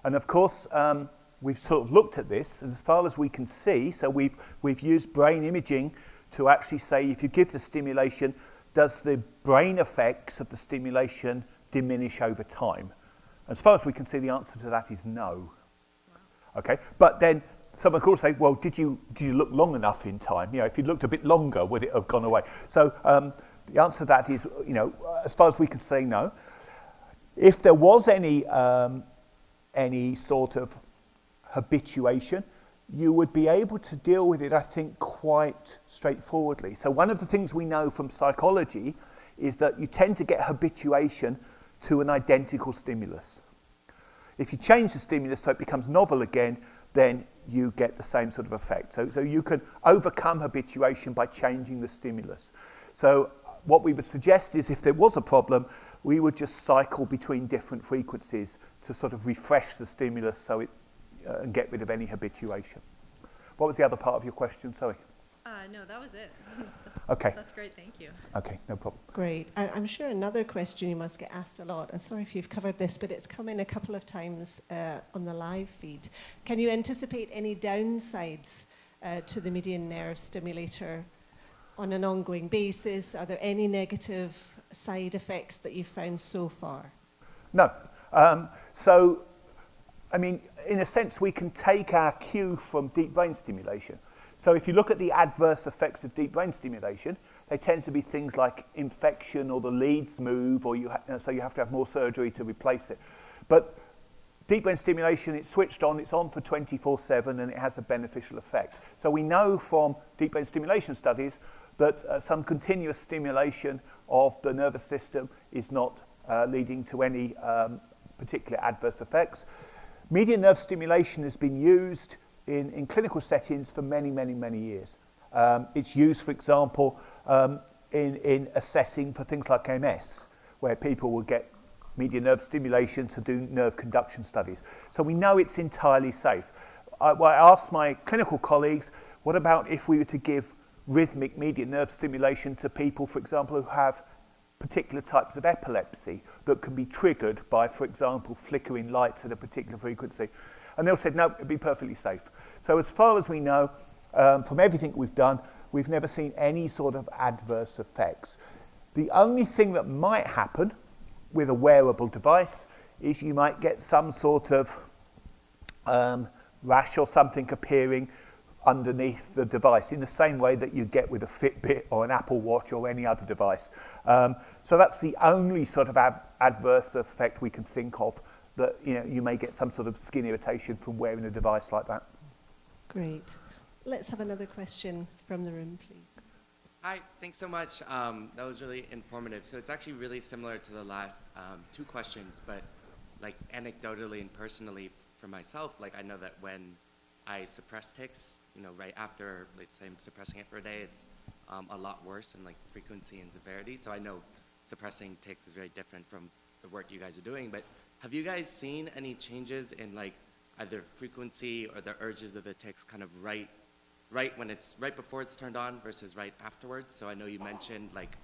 and of course um, we've sort of looked at this, and as far as we can see, so we've we've used brain imaging to actually say if you give the stimulation, does the brain effects of the stimulation diminish over time? As far as we can see, the answer to that is no. Okay, but then someone could say, well, did you, did you look long enough in time? You know, if you looked a bit longer, would it have gone away? So um, the answer to that is, you know, as far as we can say, no. If there was any, um, any sort of habituation, you would be able to deal with it, I think, quite straightforwardly. So one of the things we know from psychology is that you tend to get habituation to an identical stimulus. If you change the stimulus so it becomes novel again, then you get the same sort of effect. So, so you can overcome habituation by changing the stimulus. So what we would suggest is if there was a problem, we would just cycle between different frequencies to sort of refresh the stimulus so it, uh, and get rid of any habituation. What was the other part of your question? Sorry. Uh, no, that was it. Okay. That's great. Thank you. Okay, no problem. Great. I, I'm sure another question you must get asked a lot, and sorry if you've covered this, but it's come in a couple of times uh, on the live feed. Can you anticipate any downsides uh, to the median nerve stimulator on an ongoing basis? Are there any negative side effects that you've found so far? No. Um, so, I mean, in a sense, we can take our cue from deep brain stimulation. So if you look at the adverse effects of deep brain stimulation, they tend to be things like infection or the leads move, or you so you have to have more surgery to replace it. But deep brain stimulation, it's switched on, it's on for 24-7, and it has a beneficial effect. So we know from deep brain stimulation studies that uh, some continuous stimulation of the nervous system is not uh, leading to any um, particular adverse effects. Median nerve stimulation has been used in, in clinical settings for many, many, many years. Um, it's used, for example, um, in, in assessing for things like MS, where people will get median nerve stimulation to do nerve conduction studies. So we know it's entirely safe. I, well, I asked my clinical colleagues, what about if we were to give rhythmic median nerve stimulation to people, for example, who have particular types of epilepsy that can be triggered by, for example, flickering lights at a particular frequency. And they all said, no, it'd be perfectly safe. So as far as we know, um, from everything we've done, we've never seen any sort of adverse effects. The only thing that might happen with a wearable device is you might get some sort of um, rash or something appearing underneath the device in the same way that you get with a Fitbit or an Apple Watch or any other device. Um, so that's the only sort of ab- adverse effect we can think of that you know you may get some sort of skin irritation from wearing a device like that. Great. Let's have another question from the room, please. Hi, thanks so much. Um, that was really informative. So it's actually really similar to the last um, two questions, but like anecdotally and personally for myself, like I know that when I suppress tics, you know, right after, let's say I'm suppressing it for a day, it's um, a lot worse in like frequency and severity. So I know suppressing tics is very different from the work you guys are doing, but have you guys seen any changes in like either frequency or the urges of the tics kind of right right when it's right before it's turned on versus right afterwards? So I know you mentioned like,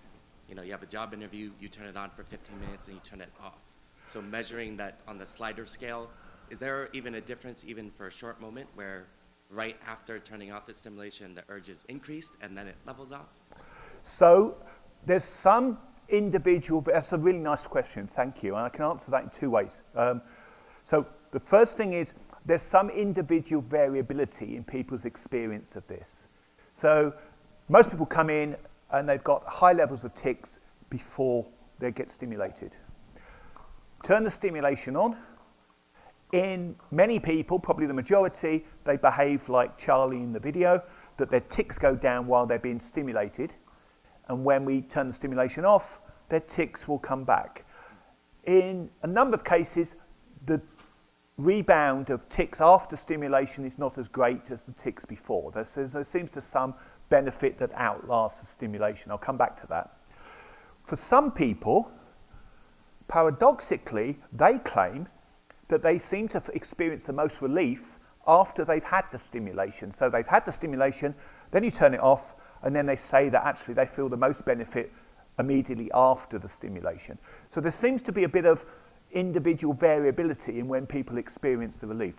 you know, you have a job interview, you turn it on for 15 minutes and you turn it off. So measuring that on the slider scale, is there even a difference even for a short moment where right after turning off the stimulation, the urge is increased and then it levels off? So there's some individual, that's a really nice question, thank you, and I can answer that in two ways. Um, so the first thing is there's some individual variability in people's experience of this. So most people come in and they've got high levels of tics before they get stimulated. Turn the stimulation on. In many people, probably the majority, they behave like Charlie in the video, that their tics go down while they're being stimulated. And when we turn the stimulation off, their tics will come back. In a number of cases, the rebound of tics after stimulation is not as great as the tics before. There, there seems to some benefit that outlasts the stimulation. I'll come back to that. For some people, paradoxically, they claim that they seem to experience the most relief after they've had the stimulation. So they've had the stimulation, then you turn it off, and then they say that actually they feel the most benefit immediately after the stimulation. So there seems to be a bit of individual variability in when people experience the relief.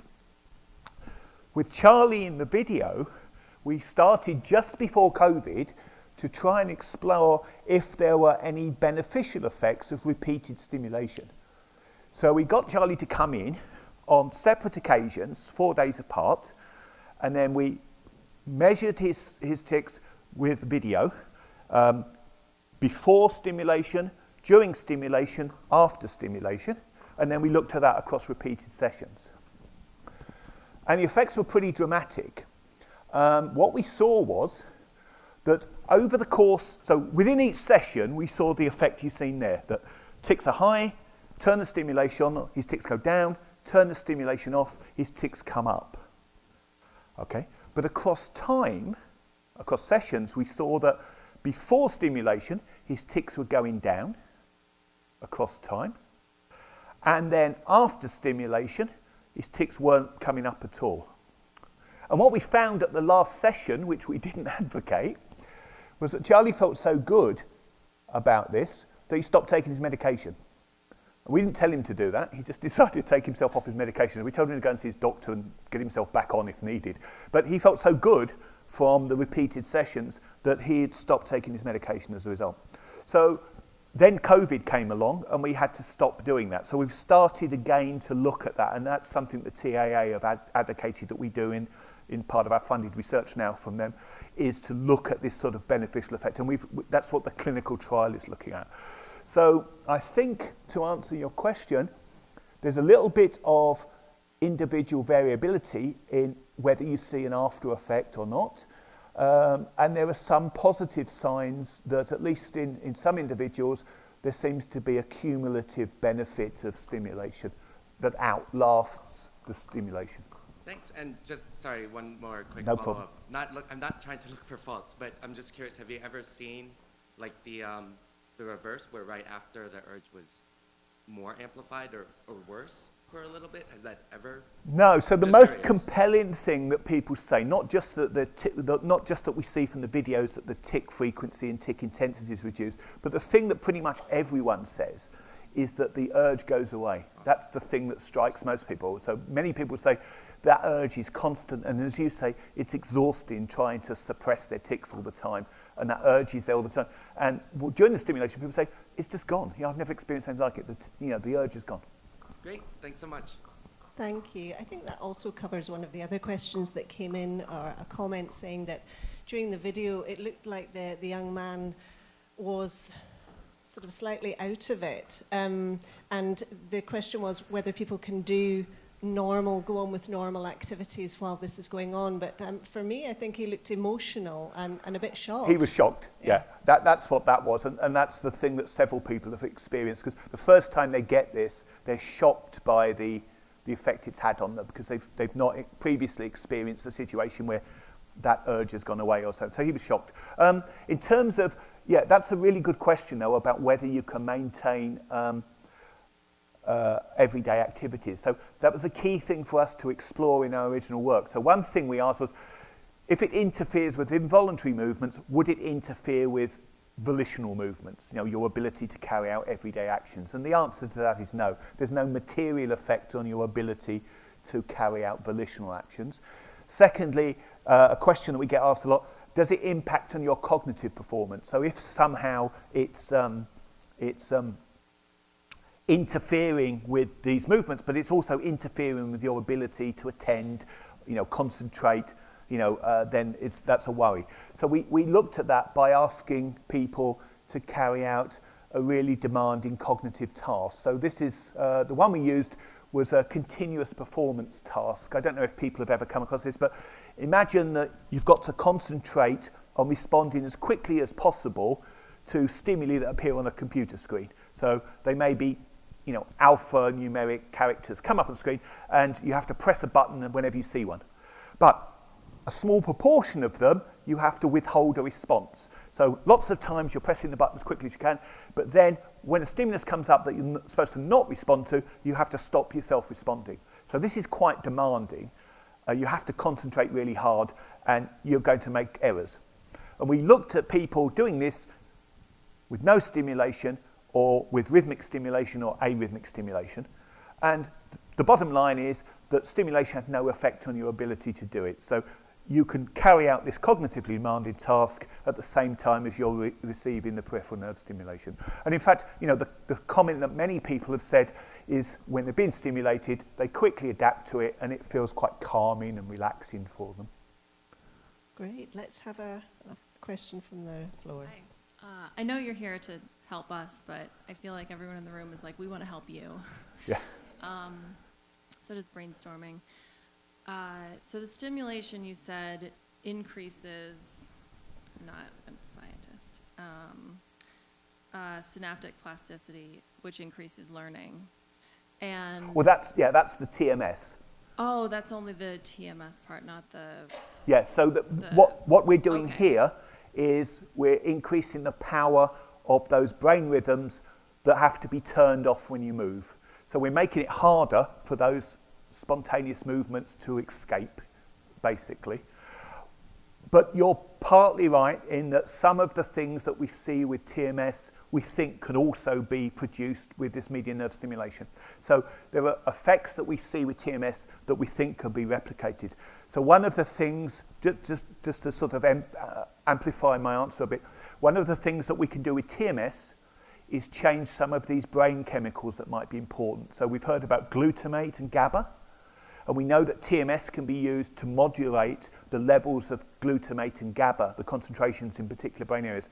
With Charlie in the video, we started just before COVID to try and explore if there were any beneficial effects of repeated stimulation. So we got Charlie to come in on separate occasions, four days apart, and then we measured his, his tics with video um, before stimulation, during stimulation, after stimulation, and then we looked at that across repeated sessions. And the effects were pretty dramatic. Um, what we saw was that over the course, so within each session, we saw the effect you've seen there, that tics are high, turn the stimulation on, his tics go down, turn the stimulation off, his tics come up. Okay? But across time, across sessions, we saw that before stimulation, his tics were going down across time. And then after stimulation, his tics weren't coming up at all. And what we found at the last session, which we didn't advocate, was that Charlie felt so good about this that he stopped taking his medication. We didn't tell him to do that. He just decided to take himself off his medication. We told him to go and see his doctor and get himself back on if needed. But he felt so good from the repeated sessions that he had stopped taking his medication as a result. So then COVID came along and we had to stop doing that. So we've started again to look at that, and that's something the TAA have ad- advocated that we do in, in part of our funded research now from them, is to look at this sort of beneficial effect. And we've, that's what the clinical trial is looking at. So I think to answer your question, there's a little bit of individual variability in whether you see an after effect or not. Um, and there are some positive signs that, at least in, in some individuals, there seems to be a cumulative benefit of stimulation that outlasts the stimulation. Thanks. And just sorry, one more quick No follow up. Not look. I'm not trying to look for faults, but I'm just curious. Have you ever seen like the um, the reverse, where right after the urge was more amplified or, or worse for a little bit? Has that ever? No, so the most curious. compelling thing that people say, not just that the, the not just that we see from the videos that the tic frequency and tic intensity is reduced, but the thing that pretty much everyone says is that the urge goes away. That's the thing that strikes most people. So many people say that urge is constant, and as you say, it's exhausting trying to suppress their tics all the time, and that urge is there all the time. And well, during the stimulation, people say it's just gone. You know, I've never experienced anything like it. The, you know, the urge is gone. Great. Thanks so much. Thank you. I think that also covers one of the other questions that came in, or a comment saying that during the video it looked like the, the young man was sort of slightly out of it. Um, and the question was whether people can do normal, go on with normal activities while this is going on. But um, for me, I think he looked emotional and, and a bit shocked. He was shocked. Yeah, That, that's what that was, and, and that's the thing that several people have experienced. Because the first time they get this, they're shocked by the the effect it's had on them because they've they've not previously experienced a situation where that urge has gone away or so. So he was shocked. Um, in terms of yeah, that's a really good question though about whether you can maintain. Um, uh, everyday activities. So that was a key thing for us to explore in our original work. So one thing we asked was, if it interferes with involuntary movements, would it interfere with volitional movements, you know, your ability to carry out everyday actions? And the answer to that is no. There's no material effect on your ability to carry out volitional actions. Secondly, uh, a question that we get asked a lot, does it impact on your cognitive performance? So if somehow it's, um, it's um, interfering with these movements, but it's also interfering with your ability to attend, you know, concentrate, you know, uh, then it's, that's a worry. So we, we looked at that by asking people to carry out a really demanding cognitive task. So this is, uh, the one we used was a continuous performance task. I don't know if people have ever come across this, but imagine that you've got to concentrate on responding as quickly as possible to stimuli that appear on a computer screen. So they may be, you know, alpha numeric characters come up on screen, and you have to press a button whenever you see one. But a small proportion of them, you have to withhold a response. So lots of times you're pressing the button as quickly as you can, but then when a stimulus comes up that you're supposed to not respond to, you have to stop yourself responding. So this is quite demanding. Uh, you have to concentrate really hard and you're going to make errors. And we looked at people doing this with no stimulation or with rhythmic stimulation or arrhythmic stimulation. And the bottom line is that stimulation had no effect on your ability to do it. So you can carry out this cognitively demanding task at the same time as you're re receiving the peripheral nerve stimulation. And in fact, you know, the, the comment that many people have said is when they've been stimulated, they quickly adapt to it and it feels quite calming and relaxing for them. Great. Let's have a, a question from the floor. Hi. Uh, I know you're here to help us, but I feel like everyone in the room is like, we want to help you. Yeah. Um, so does brainstorming. Uh, so the stimulation you said increases, I'm not a scientist, um, uh, synaptic plasticity, which increases learning. And Well, that's, yeah, that's the TMS. oh, that's only the TMS part, not the. Yeah, so the, The- what, what we're doing okay. here is we're increasing the power of those brain rhythms that have to be turned off when you move. So we're making it harder for those spontaneous movements to escape, basically. But you're partly right in that some of the things that we see with TMS we think can also be produced with this median nerve stimulation. So there are effects that we see with TMS that we think can be replicated. So one of the things, ju- just, just to sort of uh, amplify my answer a bit, one of the things that we can do with TMS is change some of these brain chemicals that might be important. So we've heard about glutamate and GABA. And we know that TMS can be used to modulate the levels of glutamate and GABA, the concentrations in particular brain areas.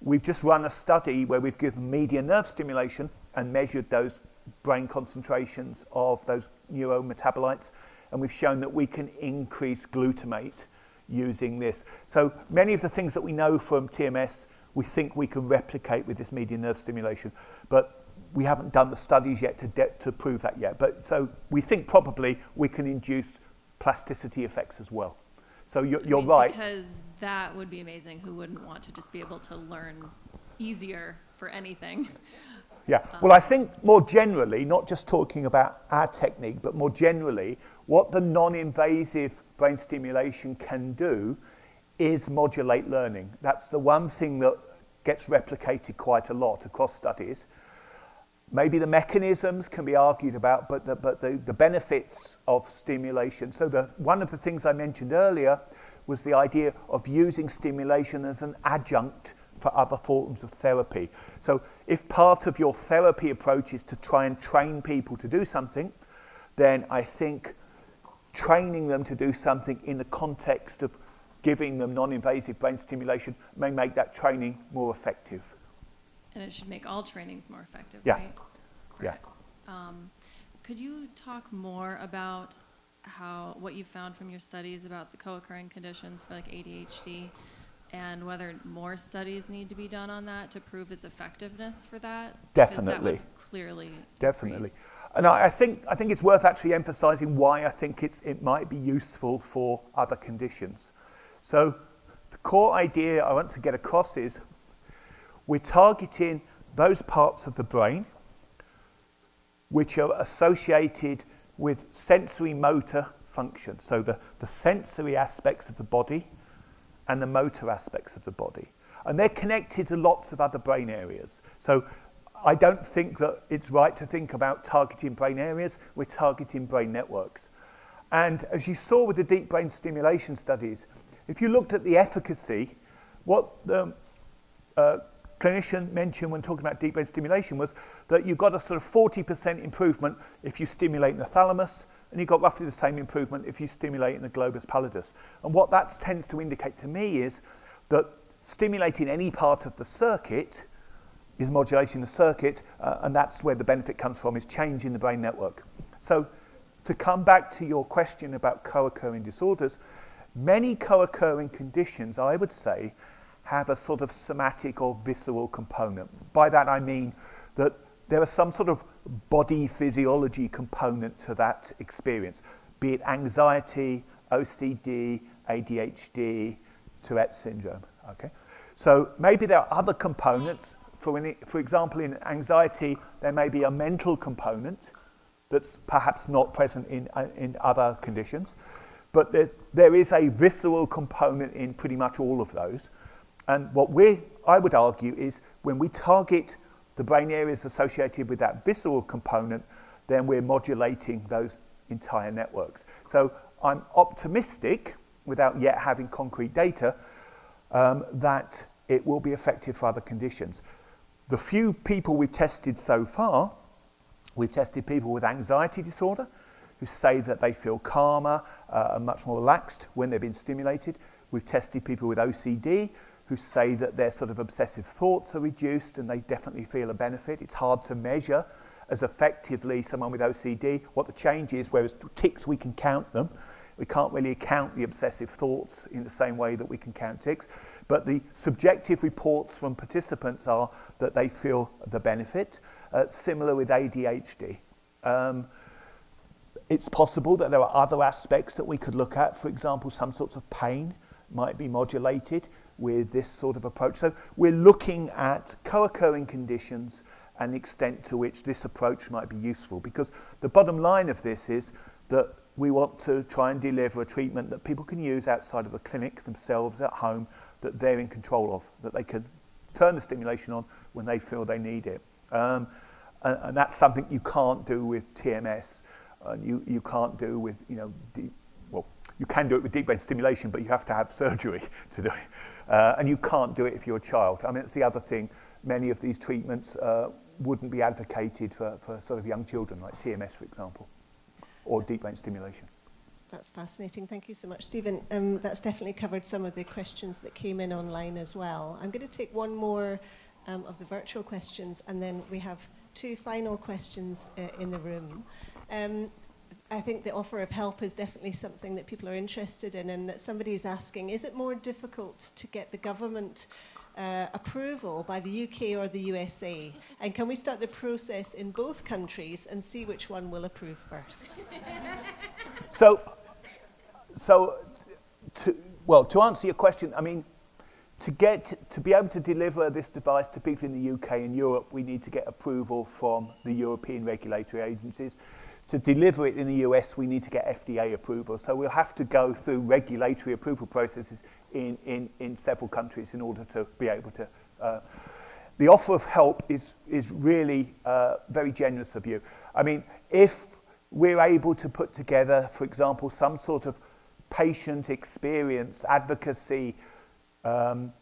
We've just run a study where we've given median nerve stimulation and measured those brain concentrations of those neurometabolites. And we've shown that we can increase glutamate using this. So many of the things that we know from TMS, we think we can replicate with this median nerve stimulation. But we haven't done the studies yet to, to prove that yet. But so we think probably we can induce plasticity effects as well. So you're, you're mean, right. Because that would be amazing. Who wouldn't want to just be able to learn easier for anything? Yeah. Well, I think more generally, not just talking about our technique, but more generally, what the non-invasive brain stimulation can do is modulate learning. That's the one thing that gets replicated quite a lot across studies. Maybe the mechanisms can be argued about, but the, but the, the benefits of stimulation. So the, one of the things I mentioned earlier was the idea of using stimulation as an adjunct for other forms of therapy. So if part of your therapy approach is to try and train people to do something, then I think training them to do something in the context of giving them non-invasive brain stimulation may make that training more effective. And it should make all trainings more effective, Yeah. right? Yeah. Um, could you talk more about how what you found from your studies about the co-occurring conditions for like ADHD, and whether more studies need to be done on that to prove its effectiveness for that? Because that Definitely. clearly. Definitely. increase. And I, I think I think it's worth actually emphasising why I think it's it might be useful for other conditions. So the core idea I want to get across is we're targeting those parts of the brain which are associated with sensory motor function. So the, the sensory aspects of the body and the motor aspects of the body. And they're connected to lots of other brain areas. So I don't think that it's right to think about targeting brain areas, we're targeting brain networks. And as you saw with the deep brain stimulation studies, if you looked at the efficacy, what the uh, clinician mentioned when talking about deep brain stimulation was that you got a sort of 40% improvement if you stimulate in the thalamus, and you got roughly the same improvement if you stimulate in the globus pallidus. And what that tends to indicate to me is that stimulating any part of the circuit is modulating the circuit, uh, and that's where the benefit comes from, is changing the brain network. So to come back to your question about co-occurring disorders, many co-occurring conditions, I would say, have a sort of somatic or visceral component. By that I mean that there is some sort of body physiology component to that experience, be it anxiety, OCD, ADHD, Tourette syndrome. Okay, so maybe there are other components. For, for example, in anxiety, there may be a mental component that's perhaps not present in, uh, in other conditions. But there, there is a visceral component in pretty much all of those. And what we, I would argue, is when we target the brain areas associated with that visceral component, then we're modulating those entire networks. So I'm optimistic, without yet having concrete data, um, that it will be effective for other conditions. The few people we've tested so far, we've tested people with anxiety disorder who say that they feel calmer uh, and much more relaxed when they've been stimulated. We've tested people with OCD who say that their sort of obsessive thoughts are reduced and they definitely feel a benefit. It's hard to measure as effectively someone with OCD what the change is, whereas tics we can count them. We can't really count the obsessive thoughts in the same way that we can count tics. But the subjective reports from participants are that they feel the benefit, uh, similar with ADHD. Um, it's possible that there are other aspects that we could look at. For example, some sorts of pain might be modulated with this sort of approach. So we're looking at co-occurring conditions and the extent to which this approach might be useful because the bottom line of this is that we want to try and deliver a treatment that people can use outside of the clinic themselves at home that they're in control of, that they can turn the stimulation on when they feel they need it. Um, and, and that's something you can't do with TMS. Uh, you, you can't do with, you know, deep, well, you can do it with deep brain stimulation, but you have to have surgery to do it. Uh, and you can't do it if you're a child. I mean, it's the other thing. Many of these treatments uh, wouldn't be advocated for, for sort of young children, like TMS, for example, or deep brain stimulation. That's fascinating. Thank you so much, Stephen. Um, that's definitely covered some of the questions that came in online as well. I'm going to take one more um, of the virtual questions, and then we have two final questions uh, in the room. Um, I think the offer of help is definitely something that people are interested in, and that somebody is asking, is it more difficult to get the government uh, approval by the UK or the USA? And can we start the process in both countries and see which one will approve first? So, so to, well, to answer your question, I mean, to get to be able to deliver this device to people in the UK and Europe, we need to get approval from the European regulatory agencies. To deliver it in the US, we need to get FDA approval. So we'll have to go through regulatory approval processes in, in, in several countries in order to be able to. Uh, the offer of help is, is really uh, very generous of you. I mean, if we're able to put together, for example, some sort of patient experience advocacy um,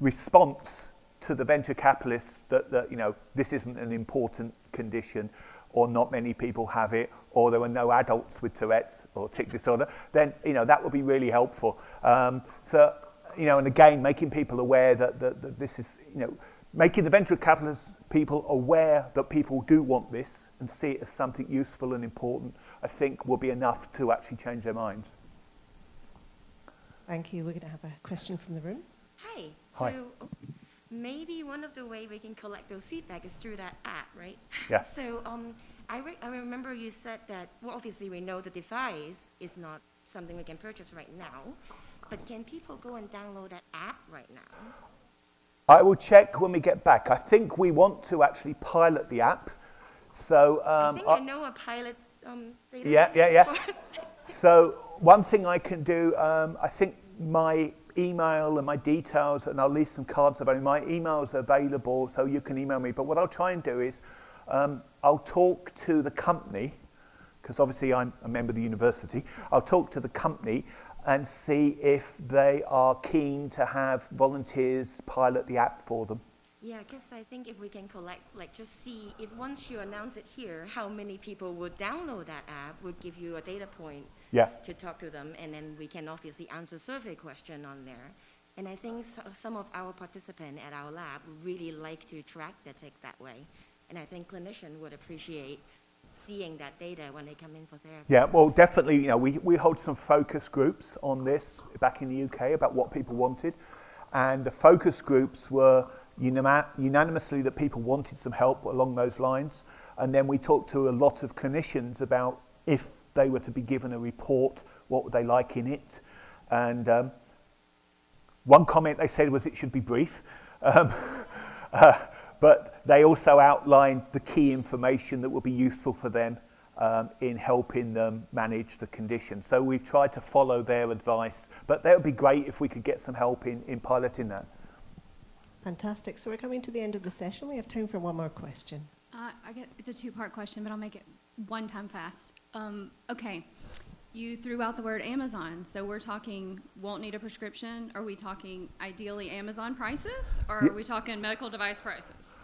response to the venture capitalists that, that, you know, this isn't an important condition or not many people have it or there were no adults with Tourette's or tic disorder, then, you know, that would be really helpful. Um, so, you know, and again, making people aware that, that, that this is, you know, making the venture capitalist people aware that people do want this and see it as something useful and important, I think will be enough to actually change their minds. Thank you. We're going to have a question from the room. Hi. Hi. So maybe one of the way we can collect those feedback is through that app, right? Yeah. So um, I, re- I remember you said that, well, obviously we know the device is not something we can purchase right now, but can people go and download that app right now? I will check when we get back. I think we want to actually pilot the app. So, um, I think I, know a pilot um, Yeah, yeah, yeah. So one thing I can do, um, I think my email and my details, and I'll leave some cards it. My email's available, so you can email me. But what I'll try and do is, um, I'll talk to the company, because obviously I'm a member of the university. I'll talk to the company and see if they are keen to have volunteers pilot the app for them. Yeah, because I think if we can collect, like, just see if once you announce it here, how many people would download that app would give you a data point Yeah. to talk to them, and then we can obviously answer survey question on there. And I think so, some of our participants at our lab really like to track the tic that way, and I think clinicians would appreciate seeing that data when they come in for therapy. Yeah, well, definitely, you know, we, we hold some focus groups on this back in the UK about what people wanted. And the focus groups were unanimously that people wanted some help along those lines. And then we talked to a lot of clinicians about if they were to be given a report, what would they like in it. And um, one comment they said was it should be brief. Um, uh, but they also outlined the key information that will be useful for them um, in helping them manage the condition. So we've tried to follow their advice, but that would be great if we could get some help in, in piloting that. Fantastic. So we're coming to the end of the session. We have time for one more question. Uh, I get it's a two-part question, but I'll make it one time fast. Um, okay, you threw out the word Amazon, so we're talking won't need a prescription. Are we talking ideally Amazon prices, or are we talking medical device prices?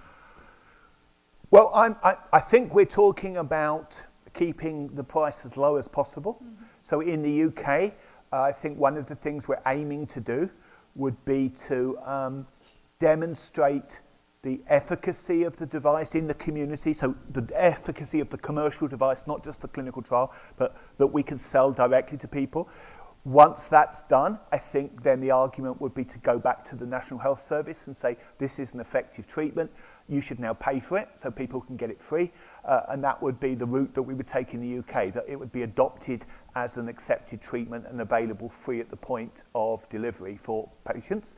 Well, I'm, I, I think we're talking about keeping the price as low as possible. So in the UK, uh, I think one of the things we're aiming to do would be to um, demonstrate the efficacy of the device in the community, so the efficacy of the commercial device, not just the clinical trial, but that we can sell directly to people. Once that's done, I think then the argument would be to go back to the National Health Service and say, this is an effective treatment, you should now pay for it so people can get it free. Uh, and that would be the route that we would take in the UK, that it would be adopted as an accepted treatment and available free at the point of delivery for patients.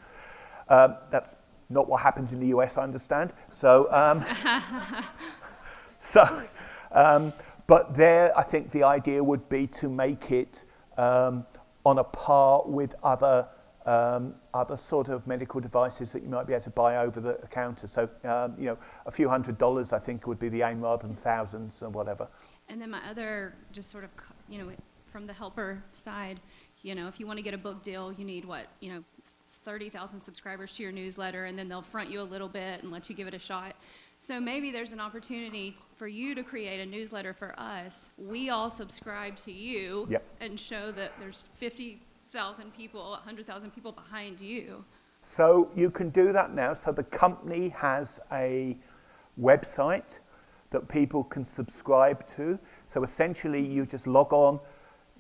Um, that's not what happens in the US, I understand. So, um, so um, but there, I think the idea would be to make it um, on a par with other um, other sort of medical devices that you might be able to buy over the counter. So, um, you know, a few hundred dollars, I think, would be the aim rather than thousands or whatever. And then my other, just sort of, you know, from the helper side, you know, if you want to get a book deal, you need what, you know, 30,000 subscribers to your newsletter, and then they'll front you a little bit and let you give it a shot. So maybe there's an opportunity for you to create a newsletter for us. We all subscribe to you Yep. and show that there's 50,000 people, 100,000 people behind you. So you can do that now. So the company has a website that people can subscribe to. So essentially, you just log on,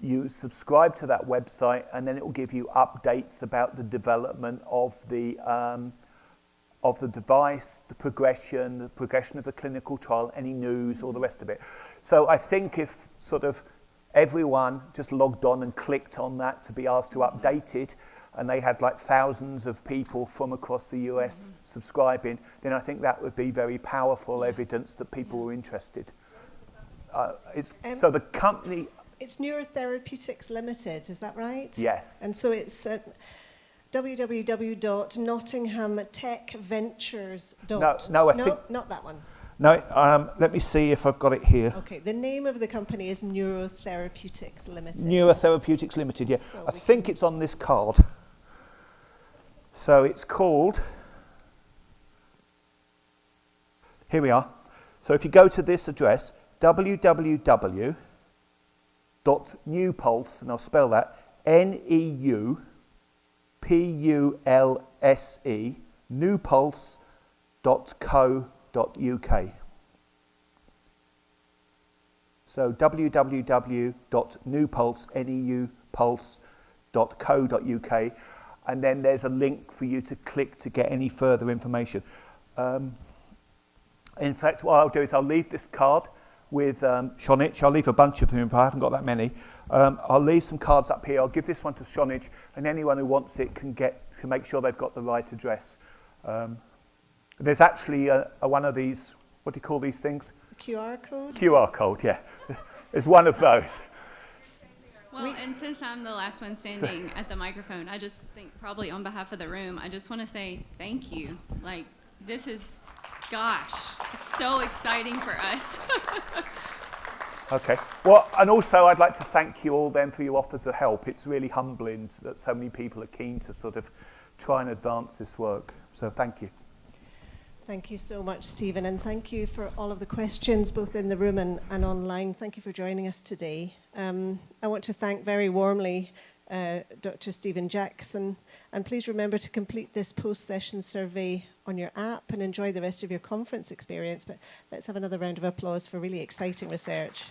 you subscribe to that website, and then it will give you updates about the development of the um, of the device, the progression, the progression of the clinical trial, any news, all the rest of it. So I think if sort of everyone just logged on and clicked on that to be asked to update it, and they had like thousands of people from across the US subscribing, then I think that would be very powerful evidence that people were interested. Uh, it's, Um, so the company, It's Neurotherapeutics Limited, is that right? yes. And so it's uh, www.nottinghamtechventures. No, no, I no, think- not that one. No, um, let me see if I've got it here. Okay, the name of the company is Neurotherapeutics Limited. Neurotherapeutics Limited, yeah. So I think it's on this card. So it's called. Here we are. So if you go to this address, www.neupulse, and I'll spell that n e u p u l s e dot dot uk dot. So www.neupulse.co.uk, and then there's a link for you to click to get any further information. Um, in fact, what I'll do is I'll leave this card with um, Shonich. I'll leave a bunch of them, but I haven't got that many. Um, I'll leave some cards up here. I'll give this one to Shonich, and anyone who wants it can get can make sure they've got the right address. Um, there's actually a, a one of these. What do you call these things? QR code? QR code. Yeah, it's one of those. Well, We- and since I'm the last one standing at the microphone, I just think probably on behalf of the room, I just want to say thank you. Like, this is, gosh, so exciting for us. Okay. Well, and also I'd like to thank you all then for your offers of help. It's really humbling that so many people are keen to sort of try and advance this work. So thank you. Thank you so much, Stephen, and thank you for all of the questions, both in the room and, and online. Thank you for joining us today. Um, I want to thank very warmly uh, Dr. Stephen Jackson, and please remember to complete this post-session survey on your app and enjoy the rest of your conference experience. But let's have another round of applause for really exciting research.